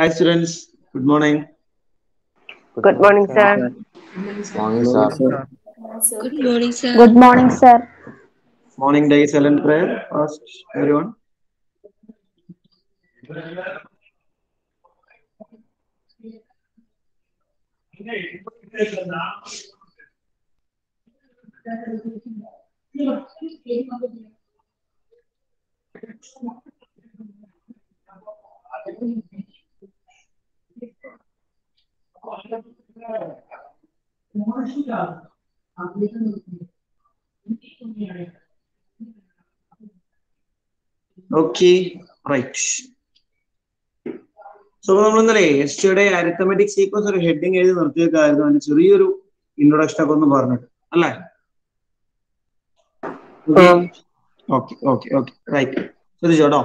Hi students, good morning. Good morning, sir. Good Morning, sir. Good morning, sir. Good morning, sir. Morning day silent prayer first everyone. Right so നമ്മൾ ഇന്നലെ എസ്റ്റിയുടെ arithmetic sequence ഒരു heading എഴുതി നിർത്തിയേക്കായിരുന്നു. അതിന് ചെറിയൊരു introduction ഒക്കെ ഒന്ന് പറഞ്ഞിട്ട്. അല്ലേ? ഓക്കെ ഓക്കെ ഓക്കെ റൈറ്റ് ശ്രദ്ധിച്ചോട്ടോ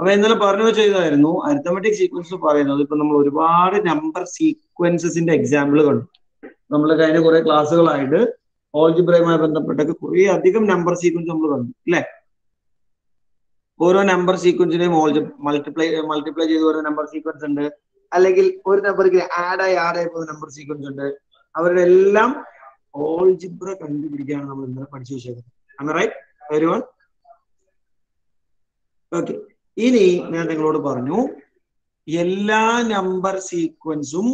അപ്പൊ ഇന്നലെ പറഞ്ഞു ചെയ്തായിരുന്നു. അരിത്തമെറ്റിക് സീക്വൻസ് പറയുന്നത് ഇപ്പൊ നമ്മൾ ഒരുപാട് നമ്പർ സീക്വൻസസിന്റെ എക്സാമ്പിൾ കണ്ടു. നമ്മൾ കഴിഞ്ഞ കുറെ ക്ലാസ്സുകളായിട്ട് ഓൾജിബ്രയുമായി ബന്ധപ്പെട്ടൊക്കെ കുറെ അധികം നമ്പർ സീക്വൻസ് നമ്മൾ കണ്ടു അല്ലേ? ഓരോ നമ്പർ സീക്വൻസിനെയും ഓൾജി മൾട്ടിപ്ലൈ മൾട്ടിപ്ലൈ ചെയ്ത് ഓരോ നമ്പർ സീക്വൻസ് ഉണ്ട്. അല്ലെങ്കിൽ ഒരു നമ്പർക്ക് ആഡ് ആയി ആഡ് ആയി പോകുന്ന നമ്പർ സീക്വൻസ് ഉണ്ട്. അവരുടെ എല്ലാം ഓൾജിബ്ര കണ്ടുപിടിക്കാനാണ് നമ്മൾ ഇന്നലെ പഠിച്ചു വെച്ചേക്കുന്നത് റൈറ്റ് വെരി വൺ ഓക്കെ ഇനി ഞാൻ നിങ്ങളോട് പറഞ്ഞു എല്ലാ നമ്പർ സീക്വൻസും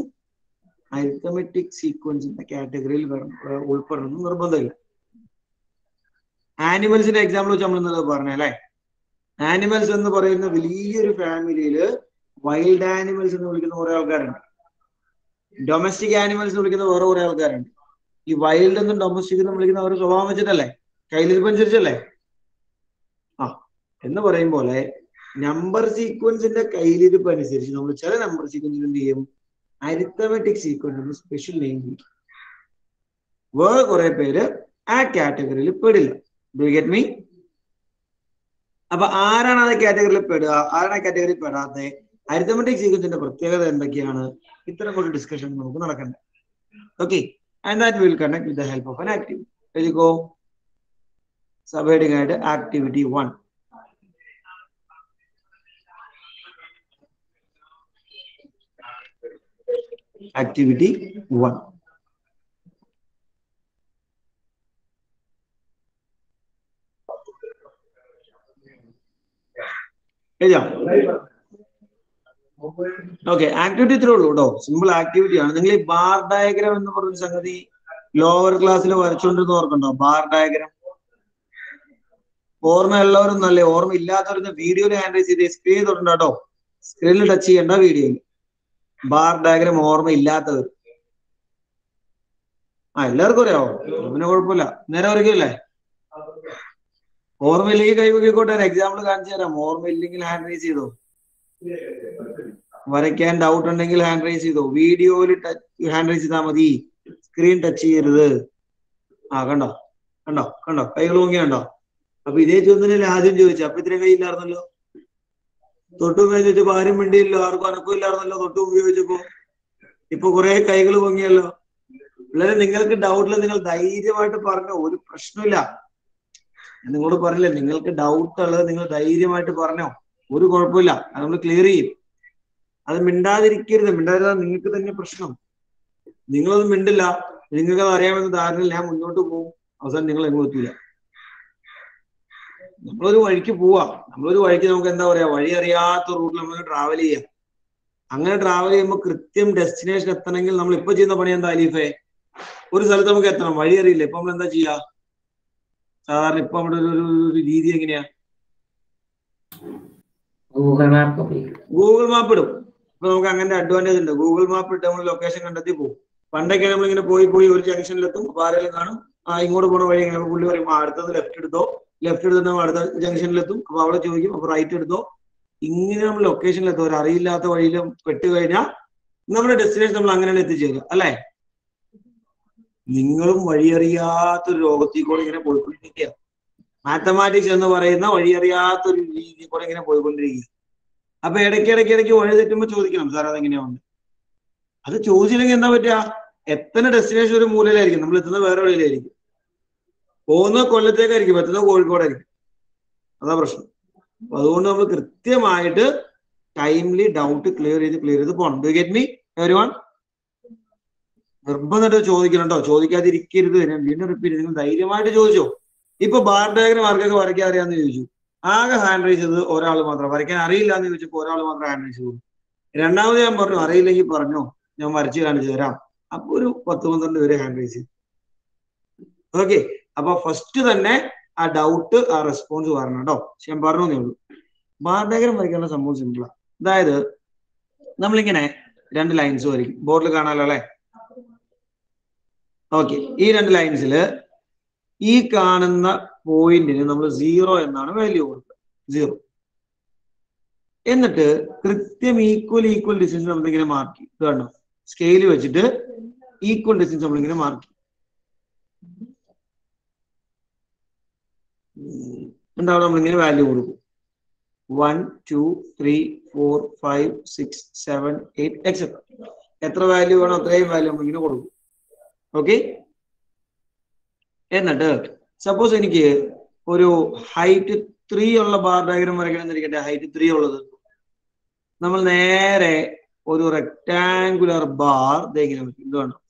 അരിത്തമെറ്റിക് സീക്വൻസിന്റെ കാറ്റഗറിയിൽ ഉൾപ്പെടണം നിർബന്ധമില്ല. ആനിമൽസിന്റെ എക്സാമ്പിൾ വെച്ച് നമ്മൾ ഇന്നത് പറഞ്ഞ അല്ലേ? ആനിമൽസ് എന്ന് പറയുന്ന വലിയൊരു ഫാമിലിയിൽ വൈൽഡ് ആനിമൽസ് എന്ന് വിളിക്കുന്ന കുറെ ആൾക്കാരുണ്ട്. ഡൊമസ്റ്റിക് ആനിമൽസ് എന്ന് വിളിക്കുന്ന വേറെ കുറെ ആൾക്കാരുണ്ട്. ഈ വൈൽഡ് എന്നും ഡൊമസ്റ്റിക് എന്നും വിളിക്കുന്ന അവരുടെ സ്വഭാവം വെച്ചിട്ടല്ലേ? കയ്യിലിരിപ്പനുസരിച്ചല്ലേ ആ എന്ന് പറയും പോലെ നമ്പർ സീക്വൻസിന്റെ കയ്യിലിരിപ്പ് അനുസരിച്ച് നമ്മൾ ചില നമ്പർ സീക്വൻസിൽ എന്ത് ചെയ്യും അരിത്തമെറ്റിക് സീക്വൻസ് സ്പെഷ്യൽ നെയിം വിളിക്കും വേറെ കുറെ പേര് ആ കാറ്റഗറിയിൽ പെടില്ല. ഡു ഗെറ്റ് മീ അപ്പൊ ആരാണ് ആ കാറ്റഗറിയിൽ പെടുക? ആരാണ് ആ കാറ്റഗറിയിൽ പെടാത്ത? അരിത്തമെറ്റിക് സീക്വൻസിന്റെ പ്രത്യേകത എന്തൊക്കെയാണ്? ഇത്തരം ഒരു ഡിസ്കഷൻ നമുക്ക് നടക്കണ്ട. Okay and that will connect with the help of an activity എഴുതിക്കോ സബ് ആയിട്ട് ആക്ടിവിറ്റി വൺ one. എഴുതാം. ഓക്കെ ആക്ടിവിറ്റി ഇത്രേ ഉള്ളൂ കേട്ടോ സിമ്പിൾ ആക്ടിവിറ്റി ആണ്. നിങ്ങൾ ഈ ബാർ ഡയഗ്രാം എന്ന് പറഞ്ഞ സംഗതി ലോവർ ക്ലാസ്സിൽ വരച്ചോണ്ടിരുന്ന ഓർക്കണ്ടോ? ബാർ ഡയഗ്രാം ഓർമ്മ ഉള്ളവരും നല്ല ഓർമ്മ ഇല്ലാത്തവരും വീഡിയോയിൽ ഹാൻഡ് ചെയ്ത് സ്ക്രീൻ തൊട്ടുണ്ട് കേട്ടോ സ്ക്രീനിൽ ടച്ച് ചെയ്യണ്ട വീഡിയോയിൽ ബാർ ഡയഗ്രം ഇല്ലാത്തവർ ആ എല്ലാവർക്കും അറിയാവോ? പിന്നെ കുഴപ്പമില്ല. നേരെ വരയ്ക്കല്ലേ ഓർമ്മയില്ലെങ്കിൽ കൈവക്കിക്കോട്ടെ എക്സാമ്പിൾ കാണിച്ചു തരാം. ഓർമ്മയില്ലെങ്കിൽ ഹാൻഡ് റൈസ് ചെയ്തോ? വരയ്ക്കാൻ ഡൗട്ട് ഉണ്ടെങ്കിൽ ഹാൻഡ് റൈസ് ചെയ്തോ? വീഡിയോയിൽ ഹാൻഡ് റൈസ് ചെയ്താൽ മതി. സ്ക്രീൻ ടച്ച് ചെയ്യരുത്. ആ കണ്ടോ? കണ്ടോ? കണ്ടോ? കൈകൾ പൊങ്ങിയുണ്ടോ അപ്പൊ ഇതേ ചോദ്യം ആദ്യം ചോദിച്ചു. അപ്പൊ ഇത്രയും കൈയില്ലായിരുന്നല്ലോ തൊട്ടു ഉപയോഗിച്ചപ്പോ ആരും മിണ്ടിയില്ലോ ആർക്കും അനക്കും ഇല്ലായിരുന്നല്ലോ തൊട്ടു ഉപയോഗിച്ചപ്പോ. ഇപ്പൊ കുറെ കൈകൾ പൊങ്ങിയല്ലോ. പിള്ളേരെ നിങ്ങൾക്ക് ഡൗട്ടിൽ നിങ്ങൾ ധൈര്യമായിട്ട് പറഞ്ഞോ ഒരു പ്രശ്നമില്ല. നിങ്ങളോട് പറഞ്ഞില്ലേ നിങ്ങൾക്ക് ഡൗട്ട് ഉള്ളത് നിങ്ങൾ ധൈര്യമായിട്ട് പറഞ്ഞോ ഒരു കുഴപ്പമില്ല അത് നമ്മൾ ക്ലിയർ ചെയ്യും. അത് മിണ്ടാതിരിക്കരുത് മിണ്ടാതിരുന്നാൽ നിങ്ങൾക്ക് തന്നെ പ്രശ്നം. നിങ്ങളൊന്നും മിണ്ടില്ല നിങ്ങൾക്ക് അത് അറിയാമെന്ന ധാരണയിൽ ഞാൻ മുന്നോട്ട് പോകും അവസാനം നിങ്ങൾ എങ്ങോട്ടില്ല നമ്മളൊരു വഴിക്ക് പോവാ. നമ്മളൊരു വഴിക്ക് നമുക്ക് എന്താ പറയാ വഴി അറിയാത്ത റൂട്ടിൽ നമുക്ക് ട്രാവൽ ചെയ്യാം. അങ്ങനെ ട്രാവൽ ചെയ്യുമ്പോൾ കൃത്യം ഡെസ്റ്റിനേഷൻ എത്തണമെങ്കിൽ നമ്മൾ ഇപ്പൊ ചെയ്യുന്ന പണി എന്താ അലീഫേ? ഒരു സ്ഥലത്ത് നമുക്ക് എത്തണം. വഴി അറിയില്ല. ഇപ്പൊ നമ്മൾ എന്താ ചെയ്യാ? സാധാരണ ഇപ്പൊ നമ്മുടെ ഒരു രീതി എങ്ങനെയാ? ഗൂഗിൾ മാപ്പ് ഗൂഗിൾ മാപ്പ് ഇടും. ഇപ്പൊ നമുക്ക് അങ്ങനെ അഡ്വാന്റേജ് ഉണ്ട്. ഗൂഗിൾ മാപ്പ് ഇട്ട് നമ്മൾ ലൊക്കേഷൻ കണ്ടെത്തി പോകും പണ്ടൊക്കെ നമ്മൾ ഇങ്ങനെ പോയി പോയി ഒരു ജംഗ്ഷനിലെത്തും അപ്പൊ ആരെങ്കിലും കാണും ആ ഇങ്ങോട്ട് പോണ വഴി പുള്ളി പറയും അടുത്തത് ലെഫ്റ്റ് എടുത്തോ. ലെഫ്റ്റ് എടുത്തിട്ട് അടുത്ത ജംഗ്ഷനിലെത്തും അപ്പൊ അവിടെ ചോദിക്കും അപ്പൊ റൈറ്റ് എടുത്തോ? ഇങ്ങനെ നമ്മൾ ലൊക്കേഷനിലെത്തും ഒരു അറിയില്ലാത്ത വഴിയിൽ പെട്ട് കഴിഞ്ഞാൽ നമ്മുടെ ഡെസ്റ്റിനേഷൻ നമ്മൾ അങ്ങനെയാണ് എത്തിച്ചേരുക. അല്ലെ? നിങ്ങളും വഴിയറിയാത്തൊരു രോഗത്തിൽ കൂടെ ഇങ്ങനെ പോയിക്കൊണ്ടിരിക്കുക. മാത്തമാറ്റിക്സ് എന്ന് പറയുന്ന വഴിയറിയാത്തൊരു രീതിയിൽ കൂടെ ഇങ്ങനെ പോയിക്കൊണ്ടിരിക്കുക. അപ്പൊ ഇടയ്ക്ക് ഇടയ്ക്ക് വഴി തെറ്റുമ്പോൾ ചോദിക്കണം സാർ അതെങ്ങനെയാണ് അത് ചോദിച്ചില്ലെങ്കിൽ എന്താ പറ്റുക? എത്ര ഡെസ്റ്റിനേഷൻ ഒരു മൂലയിലായിരിക്കും. നമ്മൾ എത്തുന്ന വേറെ വഴിയിലായിരിക്കും. പോകുന്ന കൊല്ലത്തേക്കായിരിക്കും എത്തുന്നത് കോഴിക്കോടായിരിക്കും. അതാ പ്രശ്നം. അപ്പൊ അതുകൊണ്ട് നമ്മൾ കൃത്യമായിട്ട് ടൈംലി ഡൗട്ട് ക്ലിയർ ചെയ്ത് ക്ലിയർ ചെയ്ത് പോകണം do get me every one നിർബന്ധമായിട്ട് ചോദിക്കണുണ്ടോ? ചോദിക്കാതിരിക്കരുത്. ഞാൻ വീണ്ടും റിപ്പീറ്റ് നിങ്ങൾ ധൈര്യമായിട്ട് ചോദിച്ചോ. ഇപ്പൊ ബാർ ഡയഗ്രം ആർക്കൊക്കെ വരയ്ക്കാൻ അറിയാമെന്ന് ചോദിച്ചു. ആകെ ഹാൻഡ് റൈസ് ചെയ്തത് ഒരാൾ മാത്രം. വരയ്ക്കാൻ അറിയില്ല എന്ന് ചോദിച്ചപ്പോൾ ഒരാൾ മാത്രം ഹാൻഡ് റൈസ് ചെയ്തു. രണ്ടാമത് ഞാൻ പറഞ്ഞു അറിയില്ലെങ്കിൽ പറഞ്ഞു. ഞാൻ വരച്ച് കാണിച്ചു തരാം. അപ്പൊ ഒരു പത്ത് പന്ത്രണ്ട് പേര് ഹാൻഡ് റൈസ് ചെയ്തു. ഓക്കെ അപ്പൊ ഫസ്റ്റ് തന്നെ ആ ഡൗട്ട് ആ റെസ്പോൺസ് വരണം കേട്ടോ ഞാൻ പറഞ്ഞേ ഉള്ളൂ. ബാർഡയഗ്രം വരയ്ക്കുന്ന സംഭവം സിമ്പിളാ അതായത് നമ്മളിങ്ങനെ രണ്ട് ലൈൻസ് വരയ്ക്കും. ബോർഡിൽ കാണാലോ അല്ലെ? ഓക്കെ. ഈ രണ്ട് ലൈൻസിൽ ഈ കാണുന്ന പോയിന്റിന് നമ്മൾ സീറോ എന്നാണ് വാല്യൂ കൊടുക്കുക. സീറോ എന്നിട്ട് കൃത്യം ഈക്വൽ ഈക്വൽ ഡിസ്റ്റൻസ് നമ്മളിങ്ങനെ മാർക്ക് ചെയ്യും. കണ്ടോ? സ്കെയിൽ വെച്ചിട്ട് ഈക്വൽ ഡിസ്റ്റൻസ് നമ്മളിങ്ങനെ മാർക്ക് ചെയ്യും. നമ്മൾ നമ്മളിങ്ങനെ വാല്യൂ കൊടുക്കും? One two three four five six seven eight etcetera എത്ര വാല്യൂ വേണോ അത്രയും വാല്യൂ നമ്മളിങ്ങനെ കൊടുക്കും. ഓക്കെ എന്നിട്ട് സപ്പോസ് എനിക്ക് ഒരു ഹൈറ്റ് ത്രീ ഉള്ള ബാർ ഡയഗ്രാം വരയ്ക്കണം എന്നിരിക്കട്ടെ. ഹൈറ്റ് ത്രീ ഉള്ളത്. നമ്മൾ നേരെ ഒരു റെക്ടാങ്കുലർ ബാർ ഇങ്ങനെ വരയ്ക്കും. ഇത് വേണം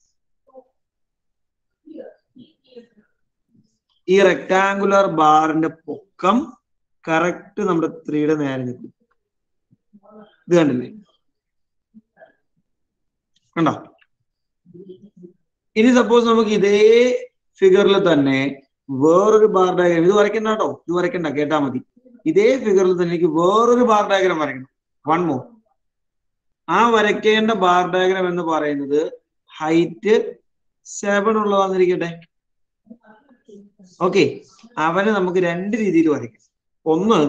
ഈ റെക്ടാങ്കുലർ ബാറിന്റെ പൊക്കം കറക്റ്റ് നമ്മുടെ ത്രീയുടെ നേരെ നിൽക്കും. ഇത് കണ്ടില്ലേ? കണ്ടോ? ഇനി സപ്പോസ് നമുക്ക് ഇതേ ഫിഗറിൽ തന്നെ വേറൊരു ബാർ ഡയഗ്രാം ഇത് വരയ്ക്കണ്ട കേട്ടോ ഇത് വരയ്ക്കണ്ട കേട്ടാ മതി. ഇതേ ഫിഗറിൽ തന്നെ എനിക്ക് വേറൊരു ബാർ ഡയഗ്രാം വരയ്ക്കണം. വൺ മോർ ആ വരയ്ക്കേണ്ട ബാർ ഡയഗ്രാം എന്ന് പറയുന്നത് ഹൈറ്റ് സെവൻ ഉള്ളതാന്നിരിക്കട്ടെ. ഓക്കെ. അവനെ നമുക്ക് രണ്ട് രീതിയിൽ വരയ്ക്കാം. ഒന്ന്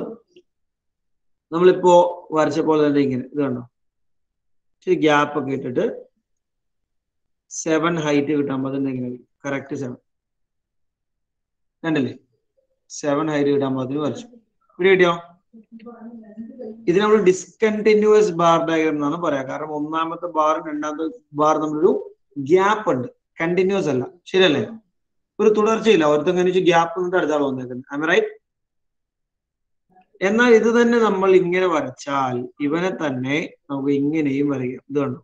നമ്മളിപ്പോ വരച്ച പോലെ തന്നെ ഇങ്ങനെ ഇത് കണ്ടോ? ഇച്ചിരി ഗ്യാപ്പ് ഒക്കെ ഇട്ടിട്ട് സെവൻ ഹൈറ്റ് കിട്ടാൻ പറ്റുന്ന ഇങ്ങനെ കറക്റ്റ് സെവൻ കണ്ടില്ലേ? സെവൻ ഹൈറ്റ് കിട്ടാൻ പറ്റുന്ന വരച്ചു. ഇവിടെ കിട്ടിയോ? ഇത് നമ്മൾ ഡിസ്കണ്ടിന്യൂസ് ബാർ ഡയഗ്രം എന്നാണ് പറയാ. കാരണം ഒന്നാമത്തെ ബാറും രണ്ടാമത്തെ ബാർ നമ്മളൊരു ഗ്യാപ്പ് ഉണ്ട്. കണ്ടിന്യൂസ് അല്ല. ശരിയല്ലേ? ഒരു തുടർച്ചയില്ല. ഒരുത്തങ്ങനെ ഗ്യാപ്പ് നിന്നിട്ട് അടുത്ത ആൾ വന്നേക്കുന്നത് ഐ റൈറ്റ് എന്നാൽ ഇത് തന്നെ നമ്മൾ ഇങ്ങനെ വരച്ചാൽ ഇവനെ തന്നെ നമുക്ക് ഇങ്ങനെയും വരയ്ക്കാം. ഇത് കണ്ടു?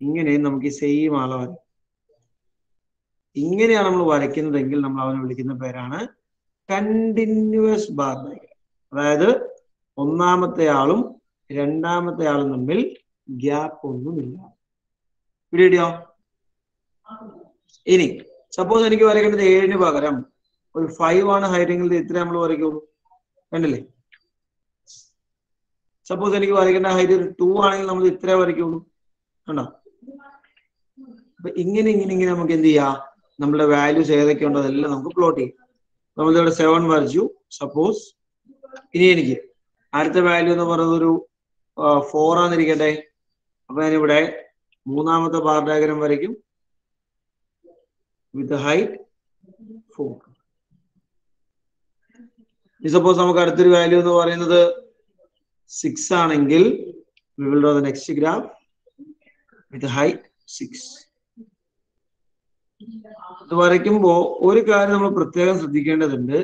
ഇങ്ങനെയും നമുക്ക് ഈ സെയിം ആളെ വരയ്ക്കാം ഇങ്ങനെയാണ് നമ്മൾ വരയ്ക്കുന്നതെങ്കിൽ നമ്മൾ അവനെ വിളിക്കുന്ന പേരാണ് കണ്ടിന്യൂസ് ബാർ അതായത് ഒന്നാമത്തെ ആളും രണ്ടാമത്തെ ആളും തമ്മിൽ ഗ്യാപ്പ് ഒന്നുമില്ല. പിടിയോ ഇനി സപ്പോസ് എനിക്ക് വരയ്ക്കേണ്ടത് ഏഴിന് പകരം ഒരു ഫൈവ് ആണ് ഹൈറ്റിംഗിൽ ഇത്ര നമ്മൾ വരയ്ക്കും. കണ്ടില്ലേ? സപ്പോസ് എനിക്ക് വരയ്ക്കേണ്ട ഹൈറ്റ് ടു ആണെങ്കിൽ നമ്മൾ ഇത്രേ വരയ്ക്കുള്ളൂ. കണ്ടോ? അപ്പൊ ഇങ്ങനെ ഇങ്ങനെ ഇങ്ങനെ നമുക്ക് എന്ത് ചെയ്യാം? നമ്മുടെ വാല്യൂസ് ഏതൊക്കെ ഉണ്ടോ അതെല്ലാം നമുക്ക് പ്ലോട്ട് ചെയ്യാം. നമ്മളിവിടെ സെവൻ വരച്ചു. സപ്പോസ് ഇനി എനിക്ക് അടുത്ത വാല്യൂ എന്ന് പറയുന്നത് ഒരു ഫോർ ആന്നിരിക്കട്ടെ. അപ്പൊ ഞാനിവിടെ മൂന്നാമത്തെ ബാർ ഡയഗ്രം വരയ്ക്കും. വിത്ത് height ഫോർ സപ്പോസ് നമുക്ക് അടുത്തൊരു വാല്യൂ എന്ന് പറയുന്നത് സിക്സ് ആണെങ്കിൽ we will draw the next graph with height six ഇത് വരയ്ക്കുമ്പോ ഒരു കാര്യം നമ്മൾ പ്രത്യേകം ശ്രദ്ധിക്കേണ്ടതുണ്ട്.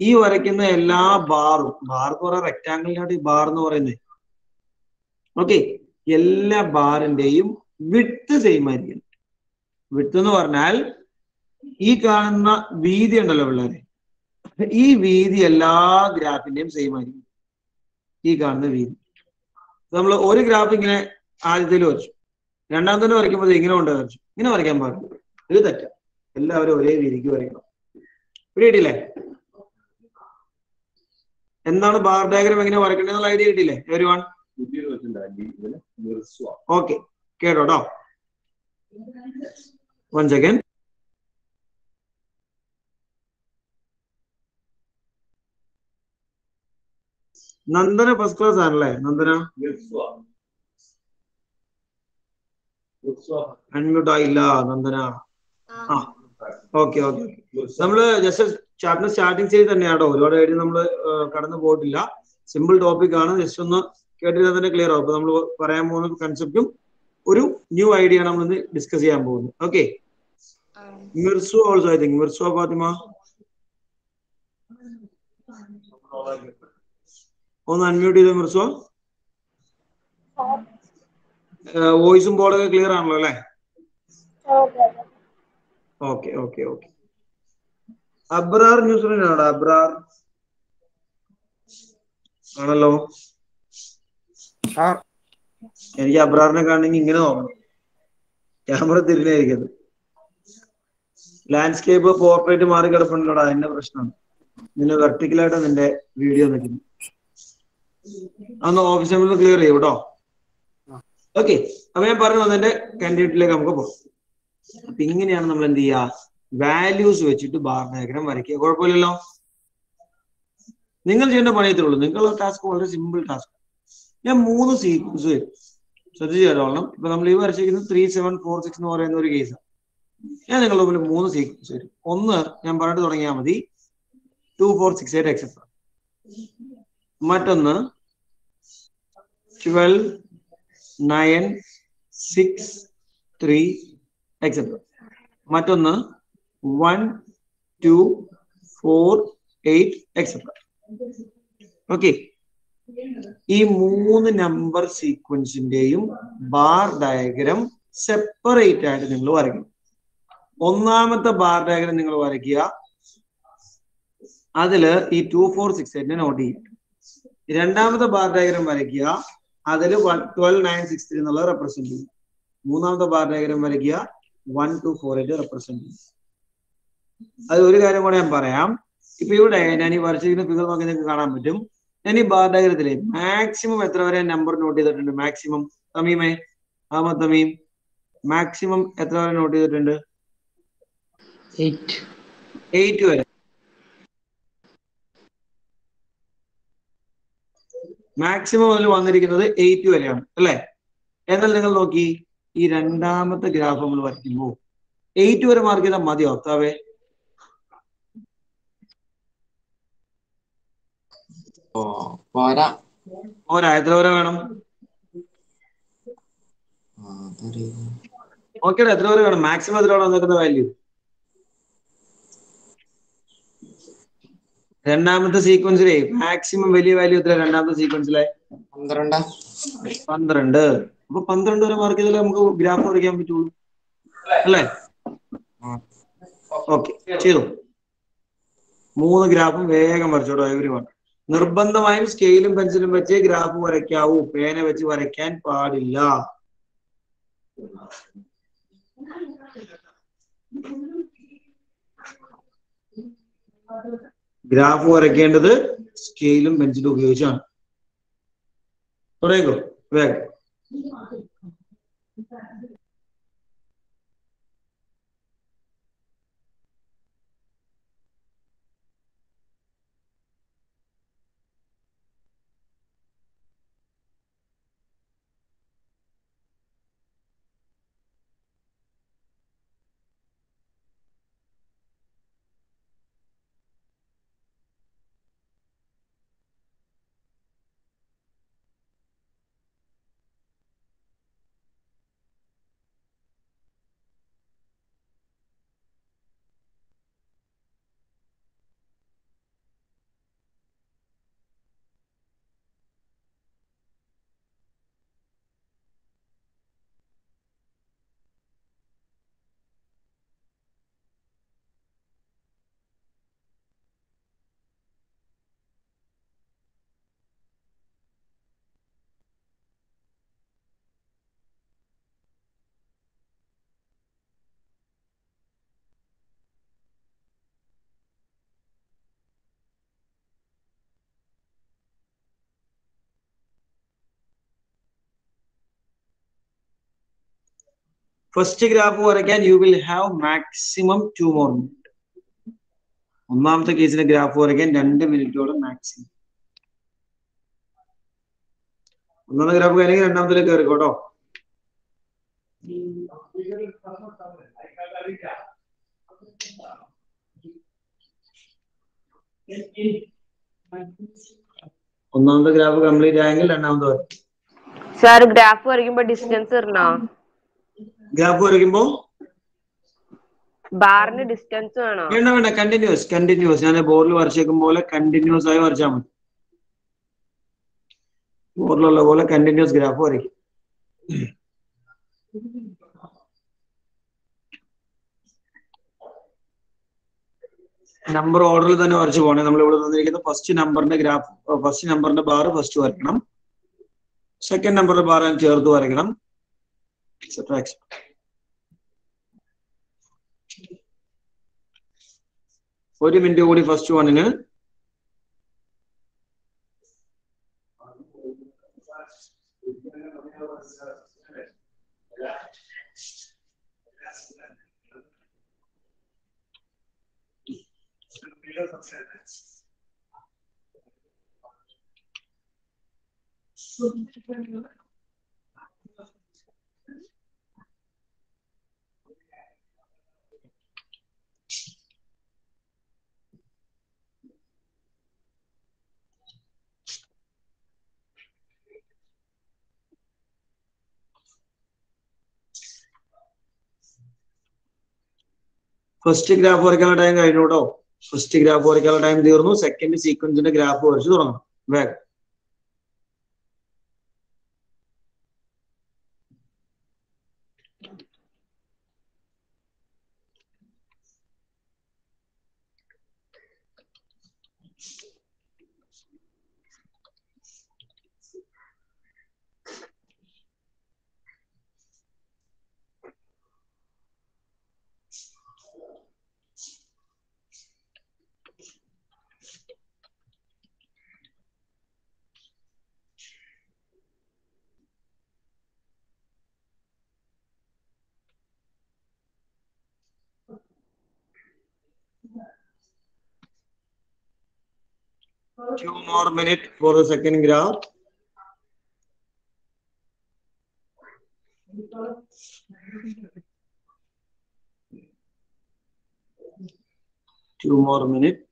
ഈ വരയ്ക്കുന്ന എല്ലാ ബാറും ബാർ എന്ന് പറയാൻ റെക്ടാങ്കിളിനായിട്ട് ഈ ബാർ എന്ന് പറയുന്നത് ഓക്കെ എല്ലാ ബാറിന്റെയും വിട്ട് സെയിം ആയിരിക്കും വിട്ട് എന്ന് പറഞ്ഞാൽ ഈ കാണുന്ന വീതി ഉണ്ടല്ലോ പിള്ളേരെ. ഈ വീതി എല്ലാ ഗ്രാഫിന്റെയും സെയിം ആയിരിക്കും. ഈ കാണുന്ന വീതി. നമ്മൾ ഒരു ഗ്രാഫ് ഇങ്ങനെ ആദ്യത്തിൽ വരച്ചു. രണ്ടാമത്തെ വരയ്ക്കുമ്പോൾ ഇങ്ങനെ കൊണ്ട് വരച്ചു. ഇങ്ങനെ വരയ്ക്കാൻ പാടില്ല. ഇത് തെറ്റ. എല്ലാവരും ഒരേ വീതിക്ക് വരയ്ക്കണം. കിട്ടിയില്ലേ എന്താണ് ബാർ ഡയഗ്രാം എങ്ങനെ വരയ്ക്കേണ്ടതെന്നുള്ള ഐഡിയ കിട്ടിയില്ലേ? Every one okay കേട്ടോട്ടോ one second Nandana first class ആണല്ലേ? നന്ദന? അൺമ്യൂട്ട് ആയില്ല നന്ദന. ആ. Okay okay. നമ്മൾ ജസ്റ്റ് ചാപ്റ്റർ സ്റ്റാർട്ടിങ് സ്റ്റേജ് തന്നെയാണോ ഒരുപാട് കാര്യം നമ്മൾ കടന്നു പോയിട്ടില്ല. സിമ്പിൾ ടോപ്പിക് ആണ്. ജസ്റ്റ് ഒന്ന് കേട്ടിരുന്നാൽ തന്നെ ക്ലിയർ ആവും. അപ്പൊ നമ്മൾ പറയാൻ പോകുന്ന കൺസെപ്റ്റും ഒരു ന്യൂ ഐഡിയ ആണ് നമ്മൾ ഇന്ന് ഡിസ്കസ് ചെയ്യാൻ പോകുന്നത്. Okay? Mirsu also I think Mirsu Fathima? ഒന്ന് അൺമ്യൂട്ട് ചെയ്ത് മിർസോ? വോയിസും ബോർഡൊക്കെ ക്ലിയർ ആണല്ലോ അല്ലേ? Okay okay okay Abrar New Zealand ആണോ അബ്രാർ? ആണല്ലോ. എനിക്ക് അബ്രാറിനെ കാണണമെങ്കിൽ ഇങ്ങനെ നോക്കണം. ക്യാമറ തിരിഞ്ഞായിരിക്കും ലാൻഡ്സ്കേപ്പ് പോർട്രേറ്റ് മാറി കിടപ്പുണ്ടോടാ അതിന്റെ പ്രശ്നമാണ് നിന്നെ വെർട്ടിക്കലായിട്ട് നിന്റെ വീഡിയോ നിൽക്കുന്നു അന്ന് ഓഫീസ് നമ്പർ ക്ലിയർ ചെയ്യും കേട്ടോ ഓക്കെ അപ്പൊ ഞാൻ പറഞ്ഞു വന്നതിന്റെ കാൻഡിഡേറ്റിലേക്ക് നമുക്ക് പോകാം. അപ്പൊ ഇങ്ങനെയാണ് നമ്മൾ എന്ത് ചെയ്യുക വാല്യൂസ് വെച്ചിട്ട് ബാർ ഡയഗ്രാം വരയ്ക്കുക. കുഴപ്പമില്ലല്ലോ? നിങ്ങൾ ചെയ്യേണ്ട പണിയത്തേ ഉള്ളൂ. നിങ്ങളുടെ ടാസ്ക് വളരെ സിമ്പിൾ ടാസ്ക് ഞാൻ മൂന്ന് സീക്വൻസ് വരും. ശ്രദ്ധിച്ച് കേട്ടോളണം. ഇപ്പൊ നമ്മൾ ഈ വരച്ചിരിക്കുന്നത് ത്രീ സെവൻ ഫോർ സിക്സ് എന്ന് പറയുന്ന ഒരു കേസാണ് ഞാൻ നിങ്ങളുടെ മുമ്പിൽ മൂന്ന് സീക്വൻസ് വരും. ഒന്ന് ഞാൻ പറഞ്ഞിട്ട് തുടങ്ങിയാൽ മതി. Two four six eight etcetera മറ്റൊന്ന് twelve nine six three etcetera മറ്റൊന്ന് one two four eight etcetera okay ഈ മൂന്ന് നമ്പർ സീക്വൻസിന്റെയും ബാർ ഡയഗ്രം സെപ്പറേറ്റ് ആയിട്ട് നിങ്ങൾ വരയ്ക്കണം. ഒന്നാമത്തെ ബാർ ഡയഗ്രം നിങ്ങൾ വരയ്ക്കുക. അതിൽ ഈ ടു ഫോർ സിക്സ് എയ്റ്റിനെ നോട്ട് ചെയ്യും രണ്ടാമത്തെ ബാർ ഡയഗ്രം വരയ്ക്കുക. അതിൽ one twelve nine six three എന്നുള്ളത് റെപ്രസെന്റ് ചെയ്യും. മൂന്നാമത്തെ ബാർ ഡയഗ്രം വരയ്ക്കുക. One two four eight represent ചെയ്യും. അത് ഒരു കാര്യം കൂടെ ഞാൻ പറയാം. ഇപ്പൊ ഇവിടെ ഞാൻ ഈ വരച്ചിരിക്കുന്ന ഫിഗർ നോക്കി നിങ്ങൾക്ക് കാണാൻ പറ്റും. ഞാൻ ഈ ബാർ ഡയഗ്രത്തിലെ മാക്സിമം എത്ര വരെ നമ്പർ നോട്ട് ചെയ്തിട്ടുണ്ട്? മാക്സിമം തമീമേ അഹമ്മദ് തമീം മാക്സിമം എത്ര വരെ നോട്ട് ചെയ്തിട്ടുണ്ട്? എയ്റ്റ് വരെ. മാക്സിമം അതിൽ വന്നിരിക്കുന്നത് എയ്റ്റ് വരെയാണ് അല്ലെ? എന്നാൽ നിങ്ങൾ നോക്കി ഈ രണ്ടാമത്തെ ഗ്രാഫ് നമ്മൾ വരയ്ക്കുമ്പോൾ എയ്റ്റ് വരെ മാർക്ക് ചെയ്താൽ മതിയോ ഓർത്താവേ പോരാ. എത്ര വരെ വേണം? ആ, അതറിയില്ല. ഓക്കെ എത്ര വരെ വേണം? മാക്സിമം എത്ര വേണം വാല്യൂ രണ്ടാമത്തെ സീക്വൻസിലെ മാക്സിമം വലിയ വാല്യൂ എത്ര രണ്ടാമത്തെ സീക്വൻസിലെ പന്ത്രണ്ട്. പന്ത്രണ്ട്. അപ്പൊ പന്ത്രണ്ട് വരെ മാർക്ക് ചെയ്താലേ നമുക്ക് ഗ്രാഫ് വരയ്ക്കാൻ പറ്റുള്ളൂ. അല്ലേ? ഓക്കെ ചെയ്തു. മൂന്ന് ഗ്രാഫും വേഗം വരച്ചോട്ടോ എവരി വൺ നിർബന്ധമായും സ്കെയിലും പെൻസിലും വെച്ച് ഗ്രാഫ് വരയ്ക്കാവൂ. പേന വെച്ച് വരയ്ക്കാൻ പാടില്ല. ഗ്രാഫ് വരയ്ക്കേണ്ടത് സ്കെയിലും പെൻസിലും ഉപയോഗിച്ചാണ്. തുടങ്ങിക്കോ. വേഗം. ഫസ്റ്റ് ഗ്രാഫ് വരയ്ക്കാൻ you will have maximum two more minute ഒന്നാമത്തെ കേസിന്റെ ഗ്രാഫ് വരയ്ക്കാൻ രണ്ട് മിനിറ്റോളം മാക്സിമം ഒന്നാമത്തെ ഗ്രാഫ് കഴിഞ്ഞെങ്കിൽ രണ്ടാമത്തിലേക്ക് കയറിക്കോട്ടോ ഒന്നാമത്തെ ഗ്രാഫ് കംപ്ലീറ്റ് ആയെങ്കിൽ രണ്ടാമത്തെ സാർ ഗ്രാഫ് വരയ്ക്കുമ്പോ ഡിസ്റ്റൻസ് ഇടണോ? ഗ്രാഫ് വരയ്ക്കുമ്പോ ബാറിന് ഡിസ്റ്റൻസ് വേണോ? വേണ്ട വേണ്ട കണ്ടിന്യൂസ് കണ്ടിന്യൂസ് ഞാൻ ബോർഡിൽ വരച്ചേക്കും പോലെ കണ്ടിന്യൂസ് ആയി വരച്ചാൽ മതി. ബോർഡിലുള്ള പോലെ കണ്ടിന്യൂസ് ഗ്രാഫ് വരയ്ക്കും. നമ്പർ ഓർഡറിൽ തന്നെ വരച്ചു പോകണേ. നമ്മൾ ഇവിടെ തന്നിരിക്കുന്ന ഫസ്റ്റ് നമ്പറിന്റെ ഗ്രാഫ് ഫസ്റ്റ് നമ്പറിന്റെ ബാർ ഫസ്റ്റ് വരയ്ക്കണം. സെക്കൻഡ് നമ്പറിന്റെ ബാർ ചേർത്ത് വരയ്ക്കണം. എക്സെട്രാ എക്സെട്രാ ഒരു മിനിറ്റ് കൂടി ഫസ്റ്റ് വണ്ണിന് ഫസ്റ്റ് ഗ്രാഫ് വരയ്ക്കാനുള്ള ടൈം കഴിഞ്ഞു കേട്ടോ ഫസ്റ്റ് ഗ്രാഫ് വരയ്ക്കാനുള്ള ടൈം തീർന്നു. സെക്കൻഡ് സീക്വൻസിന്റെ ഗ്രാഫ് വരച്ച് തുടങ്ങണം. വേഗം two more minutes for the second graph. Two more minute.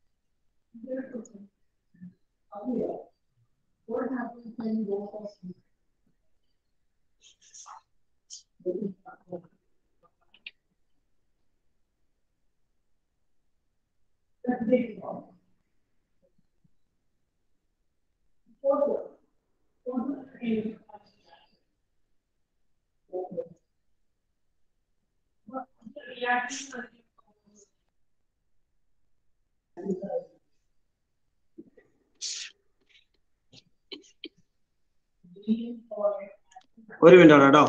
ഒരു മിനിറ്റ് കേട്ടോ.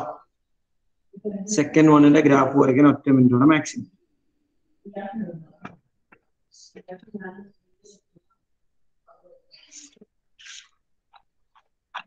സെക്കൻഡ് വണ്ണിന്റെ ഗ്രാഫ് വരയ്ക്കാൻ ഒറ്റ മിനിറ്റ് മാക്സിമം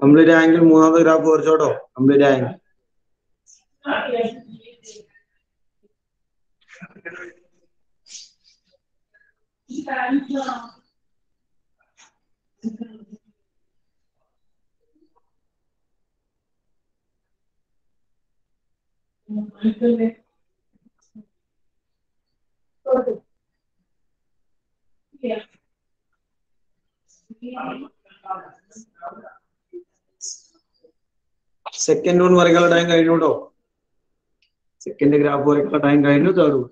കംപ്ലീറ്റ് ആംഗിൾ മൂന്നാമത്തെ ഗ്രാഫ് വരച്ചോട്ടോ കംപ്ലീറ്റ് ആംഗിൾ സെക്കൻഡ് വൺ വരയ്ക്കാനുള്ള ടൈം കഴിഞ്ഞു കേട്ടോ സെക്കൻഡ് ഗ്രാഫ് വരയ്ക്കാനുള്ള ടൈം കഴിഞ്ഞു third one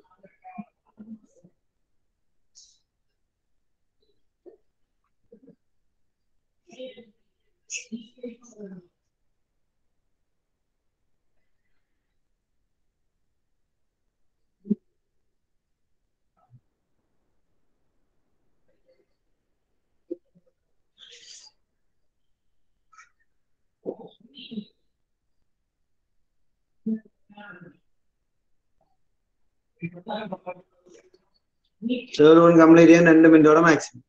third one complete ചെയ്യാൻ രണ്ട് മിനിറ്റോടെ maximum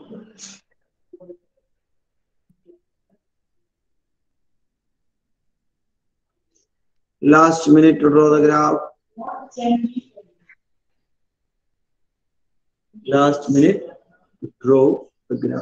Last minute to draw the graph. Last minute to draw the graph.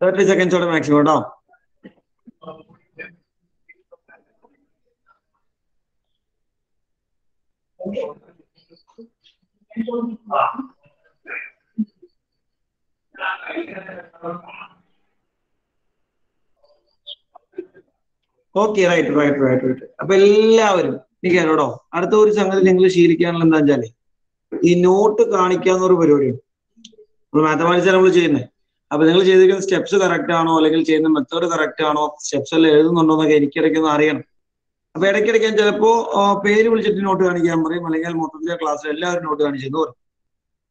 Thirty സെക്കൻഡ്സോടെ maximum കേട്ടോ. Okay right right right right അപ്പൊ എല്ലാവരും എനിക്ക് കേട്ടോ അടുത്ത ഒരു സംഗതി നിങ്ങൾ ശീലിക്കാനുള്ള എന്താ വെച്ചാൽ ഈ നോട്ട് കാണിക്കാന്നൊരു പരിപാടിയാണ്. മാത്തമാറ്റിക്സ് നമ്മൾ ചെയ്യുന്നത്. അപ്പൊ നിങ്ങൾ ചെയ്തിരിക്കുന്ന സ്റ്റെപ്സ് കറക്റ്റ് ആണോ? അല്ലെങ്കിൽ ചെയ്യുന്ന മെത്തേഡ് കറക്റ്റ് ആണോ? സ്റ്റെപ്സ് എല്ലാം എഴുതുന്നുണ്ടോ എന്നൊക്കെ എനിക്കിടയ്ക്ക് ഒന്ന് അറിയണം. അപ്പൊ ഇടയ്ക്കിടയ്ക്ക് ചിലപ്പോ പേര് വിളിച്ചിട്ട് നോട്ട് കാണിക്കാൻ പറയും. അല്ലെങ്കിൽ മൊത്തത്തിലെ ക്ലാസ്സിൽ എല്ലാവരും നോട്ട് കാണിച്ചെന്ന് പറയും.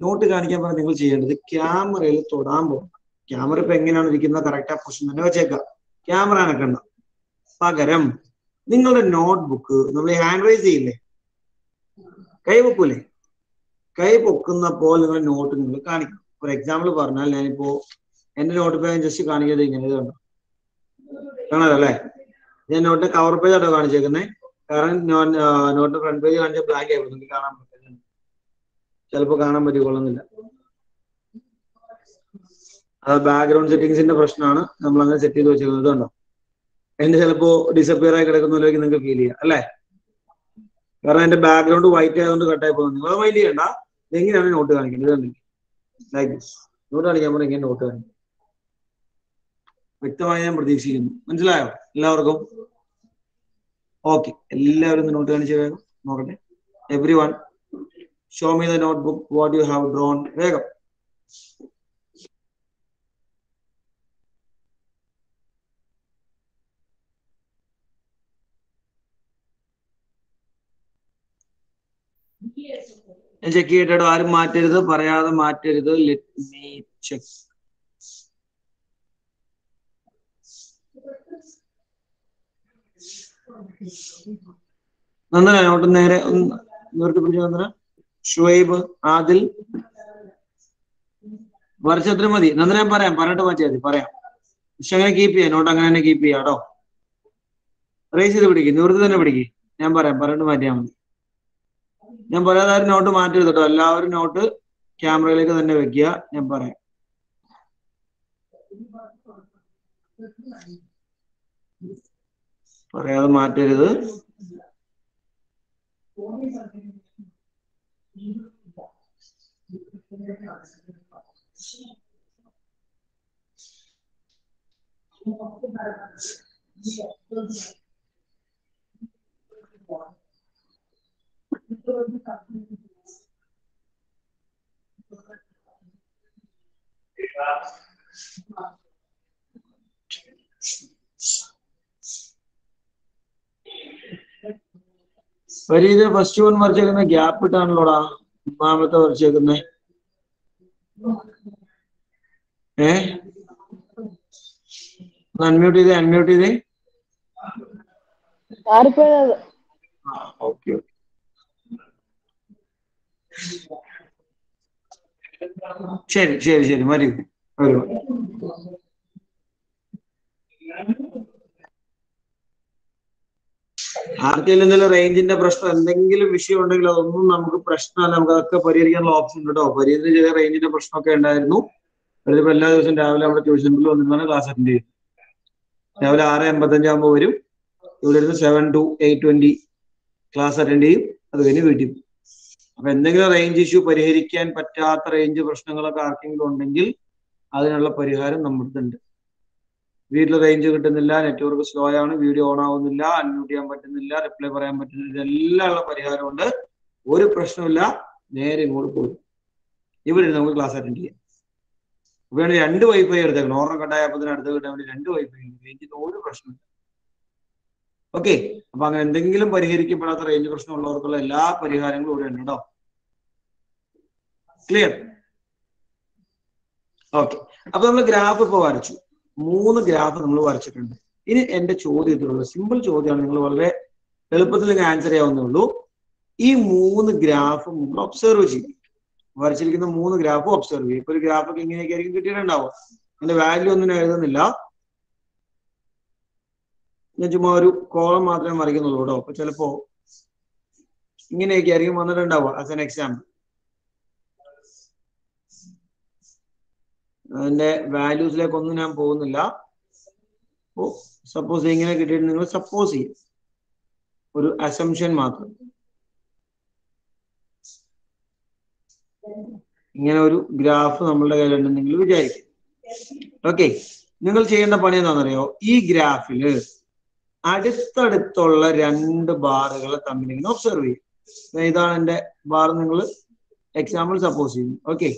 നോട്ട് കാണിക്കാൻ പറഞ്ഞാൽ നിങ്ങൾ ചെയ്യേണ്ടത് ക്യാമറയിൽ തൊടാൻ പോകണം ക്യാമറ ഇപ്പൊ എങ്ങനെയാണ് ഇരിക്കുന്നത്? കറക്റ്റ് ആ പൊസിഷൻ തന്നെ വെച്ചേക്കാം ക്യാമറ അനക്കണ്ട പകരം നിങ്ങളുടെ നോട്ട്ബുക്ക് നമ്മൾ ഹാൻഡ് റൈസ് ചെയ്യില്ലേ? കൈ പൊക്കൂലേ? കൈ പൊക്കുന്ന പോലെ നിങ്ങളുടെ നോട്ട് നിങ്ങൾ കാണിക്കണം. ഫോർ എക്സാമ്പിൾ പറഞ്ഞാൽ ഞാനിപ്പോ എന്റെ നോട്ട് പേജ് ജസ്റ്റ് കാണിക്കുന്നത് ഇങ്ങനെ ഇത് കണ്ടോ? കാണാലോ അല്ലേ ഞാൻ നോട്ട് കവർ പേജ് ആട്ടോ കാണിച്ചേക്കുന്നത് കാരണം നോട്ട് ഫ്രണ്ട് പേജ് കാണിച്ച ബ്ലാക്ക് ആയിരുന്നു. കാണാൻ പറ്റുന്നത് ചിലപ്പോൾ കാണാൻ പറ്റിക്കൊള്ളുന്നില്ല അത് ബാക്ക്ഗ്രൗണ്ട് സെറ്റിങ്സിന്റെ പ്രശ്നമാണ്. നമ്മൾ അങ്ങനെ സെറ്റ് ചെയ്ത് വെച്ചിരിക്കുന്നത് കണ്ടോ? എന്റെ ചിലപ്പോ ഡിസപ്പിയർ ആയി കിടക്കുന്നതിലേക്ക് നിങ്ങൾക്ക് ഫീൽ ചെയ്യാം. അല്ലേ? കാരണം എന്റെ ബാക്ക്ഗ്രൗണ്ട് വൈറ്റ് ആയതുകൊണ്ട് കട്ടായി പോകുന്നു. നിങ്ങൾ മൈൻഡ് ചെയ്യണ്ട. എങ്ങനെയാണ് നോട്ട് കാണിക്കുന്നത്? ഇതുണ്ടെങ്കിൽ നോട്ട് കാണിക്കാൻ പറഞ്ഞാൽ എങ്ങനെ നോട്ട് കാണിക്കും. വ്യക്തമായി ഞാൻ പ്രതീക്ഷിക്കുന്നു. മനസ്സിലായോ? എല്ലാവർക്കും? ഓക്കെ. എല്ലാവരും നോട്ട് കാണിച്ച് വേഗം നോക്കട്ടെ. Everyone show me the notebook what you have drawn വേഗം ചെക്ക് ചെയ്തിട്ടോ ആരും മാറ്റരുത് പറയാതെ മാറ്റരുത്. ലെറ്റ് മീ ചെക്ക് നന്ദന അങ്ങോട്ട് നേരെ ഒന്ന് നിർത്തി നന്ദന. ഷുവൈബ് ആദിൽ. വർഷത്തിന് മതി. നന്ദന പറയാം. പറഞ്ഞിട്ട് മാറ്റിയാൽ മതി പറയാം. പക്ഷെ അങ്ങനെ കീപ്പ് ചെയ്യാം. നോട്ട് അങ്ങനെ തന്നെ കീപ്പ് ചെയ്യാം കേട്ടോ റേസ് ചെയ്ത് പിടിക്കും. നിവൃത്തി തന്നെ പിടിക്കും. ഞാൻ പറയാം. പറഞ്ഞിട്ട് മാറ്റിയാൽ മതി. ഞാൻ പറയാതെ നോട്ട് മാറ്റരുത് കേട്ടോ എല്ലാവരും നോട്ട് ക്യാമറയിലേക്ക് തന്നെ വെക്കുക. ഞാൻ പറയാം. പറയാതെ മാറ്റരുത്. ഫരീദ് ഫസ്റ്റ് വൺ വരച്ചേക്കുന്ന ഗ്യാപ്പ് ഇട്ടാണല്ലോടാ ഒന്നാമത്തെ വരച്ചേക്കുന്നേ. ഏ? അൺമ്യൂട്ട് ചെയ്തേ അൺമ്യൂട്ട് ചെയ്തേ. ഓക്കെ ശരി ശരി ശരി മതി വരൂ. ആർക്കെങ്കിലും എന്തെങ്കിലും റേഞ്ചിന്റെ പ്രശ്നം എന്തെങ്കിലും വിഷയം ഉണ്ടെങ്കിൽ അതൊന്നും നമുക്ക് പ്രശ്നമല്ല. നമുക്ക് അതൊക്കെ പരിഹരിക്കാനുള്ള ഓപ്ഷൻ ഉണ്ട് കേട്ടോ പരിഹരിച്ച ചെറിയ റേഞ്ചിന്റെ പ്രശ്നമൊക്കെ ഉണ്ടായിരുന്നു. അതിപ്പോ എല്ലാ ദിവസവും രാവിലെ അവിടെ ട്യൂഷൻ സെന്ററിൽ വന്നിട്ടാണ് ക്ലാസ് അറ്റൻഡ് ചെയ്യുന്നത് രാവിലെ ആറ് എൺപത്തഞ്ചാകുമ്പോൾ വരും. ഇവിടെ ഇരുന്ന് seven to eight twenty class attend ചെയ്യും. അത് കഴിഞ്ഞ് വീട്ടിൽ അപ്പൊ എന്തെങ്കിലും റേഞ്ച് ഇഷ്യൂ പരിഹരിക്കാൻ പറ്റാത്ത റേഞ്ച് പ്രശ്നങ്ങളൊക്കെ ആർക്കെങ്കിലും ഉണ്ടെങ്കിൽ അതിനുള്ള പരിഹാരം നമ്മുടെ ഉണ്ട് വീട്ടിൽ റേഞ്ച് കിട്ടുന്നില്ല നെറ്റ്വർക്ക് സ്ലോ ആണ് വീഡിയോ ഓൺ ആവുന്നില്ല അൺമ്യൂട്ട് ചെയ്യാൻ പറ്റുന്നില്ല റിപ്ലൈ പറയാൻ പറ്റുന്നില്ല ഇതെല്ലാം ഉള്ള പരിഹാരമുണ്ട്. ഒരു പ്രശ്നമില്ല നേരെ ഇങ്ങോട്ട് പോയി. ഇവിടെ നമുക്ക് ക്ലാസ് അറ്റൻഡ് ചെയ്യാം. വേണ്ടി രണ്ട് വൈഫൈ എടുത്തേക്കണം. ഓർമ്മ കട്ടായപ്പത്തിന് അടുത്ത് കിട്ടാൻ വേണ്ടി രണ്ട് വൈഫൈ റേഞ്ചിന് ഒരു പ്രശ്നമില്ല ഓക്കെ അപ്പൊ അങ്ങനെ എന്തെങ്കിലും പരിഹരിക്കപ്പെടാത്ത റേഞ്ച് പ്രശ്നം ഉള്ളവർക്കുള്ള എല്ലാ പരിഹാരങ്ങളും ഇവിടെ ഉണ്ട് കേട്ടോ. ക്ലിയർ ഓക്കെ അപ്പൊ നമ്മൾ ഗ്രാഫ് ഇപ്പൊ വരച്ചു. മൂന്ന് ഗ്രാഫ് നമ്മൾ വരച്ചിട്ടുണ്ട്. ഇനി എന്റെ ചോദ്യം ഇതിലുള്ളൂ സിമ്പിൾ ചോദ്യമാണ് നിങ്ങൾ വളരെ എളുപ്പത്തിൽ ആൻസർ ചെയ്യാവുന്നേ ഉള്ളൂ ഈ മൂന്ന് ഗ്രാഫും നിങ്ങൾ ഒബ്സർവ് ചെയ്യും. വരച്ചിരിക്കുന്ന മൂന്ന് ഗ്രാഫും ഒബ്സർവ് ചെയ്യും. ഇപ്പൊ ഒരു ഗ്രാഫ് ഒക്കെ ഇങ്ങനെയൊക്കെ ആയിരിക്കും കിട്ടിയിട്ടുണ്ടാവും അതിന്റെ വാല്യൂ ഒന്നും എഴുതുന്നില്ല. ഞാൻ ചുമ്മാ ഒരു കോളം മാത്രമേ വരയ്ക്കുന്നുള്ളൂ കേട്ടോ. അപ്പൊ ചിലപ്പോ ഇങ്ങനെയൊക്കെ ആയിരിക്കും വന്നിട്ടുണ്ടാവുക. ആസ് എൻ എക്സാമ്പിൾ അതിന്റെ വാല്യൂസിലേക്കൊന്നും ഞാൻ പോകുന്നില്ല. ഓ സപ്പോസ് ഇങ്ങനെ കിട്ടിയിട്ട് നിങ്ങൾ സപ്പോസ് ചെയ്യും. ഒരു അസംഷൻ മാത്രം. ഇങ്ങനെ ഒരു ഗ്രാഫ് നമ്മളുടെ നിങ്ങൾ വിചാരിക്കും. ഓക്കെ നിങ്ങൾ ചെയ്യേണ്ട പണി എന്താണെന്നറിയോ? ഈ ഗ്രാഫിൽ അടുത്തടുത്തുള്ള രണ്ട് ബാറുകളെ തമ്മിൽ ഇങ്ങനെ ഒബ്സർവ് ചെയ്യും. ഇതാണ് എന്റെ ബാർ നിങ്ങൾ എക്സാമ്പിൾ സപ്പോസ് ചെയ്യും. ഓക്കെ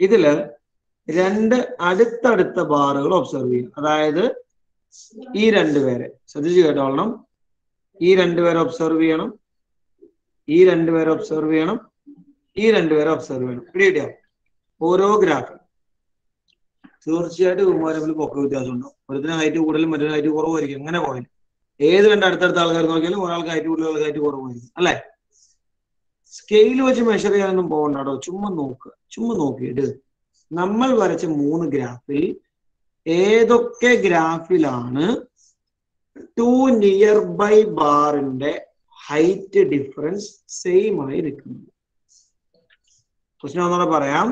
ഇതിൽ രണ്ട് അടുത്തടുത്ത ബാറുകൾ ഒബ്സർവ് ചെയ്യും അതായത് ഈ രണ്ട് രണ്ടുപേരെ ശ്രദ്ധിച്ചു കേട്ടോളണം. ഈ രണ്ട് രണ്ടുപേരെ ഒബ്സർവ് ചെയ്യണം. ഈ രണ്ട് രണ്ടുപേരെ ഒബ്സർവ് ചെയ്യണം. ഈ രണ്ട് രണ്ടുപേരെ ഒബ്സർവ് ചെയ്യണം. കിട്ടിയോ? ഓരോ ഗ്രാഫ് തീർച്ചയായിട്ടും ഇവന്മാർ തമ്മിൽ പൊക്ക വ്യത്യാസം ഉണ്ടാവും ഒരുത്തിന് ഹൈറ്റ് കൂടുതലും മറ്റൊരു ഹൈറ്റ് കുറവായിരിക്കും അങ്ങനെ പോയാലും ഏത് രണ്ട് അടുത്തടുത്ത ആൾക്കാർ നോക്കിയാലും ഒരാൾക്ക് ഹൈറ്റ് കൂടുതൽ ഹൈറ്റ് കുറവായിരിക്കും അല്ലെ? സ്കെയിൽ വെച്ച് മെഷർ ചെയ്യാനൊന്നും പോകണ്ട ചുമ്മാ നോക്കുക ചുമ്മാ നോക്കിയിട്ട് നമ്മൾ വരച്ച മൂന്ന് ഗ്രാഫിൽ ഏതൊക്കെ ഗ്രാഫിലാണ് ടു നിയർ ബൈ ബാറിന്റെ ഹൈറ്റ് ഡിഫറൻസ് സെയിം ആയി നിൽക്കുന്നത് ക്വസ്റ്റ്യൻ ഒന്നുകൂടെ പറയാം.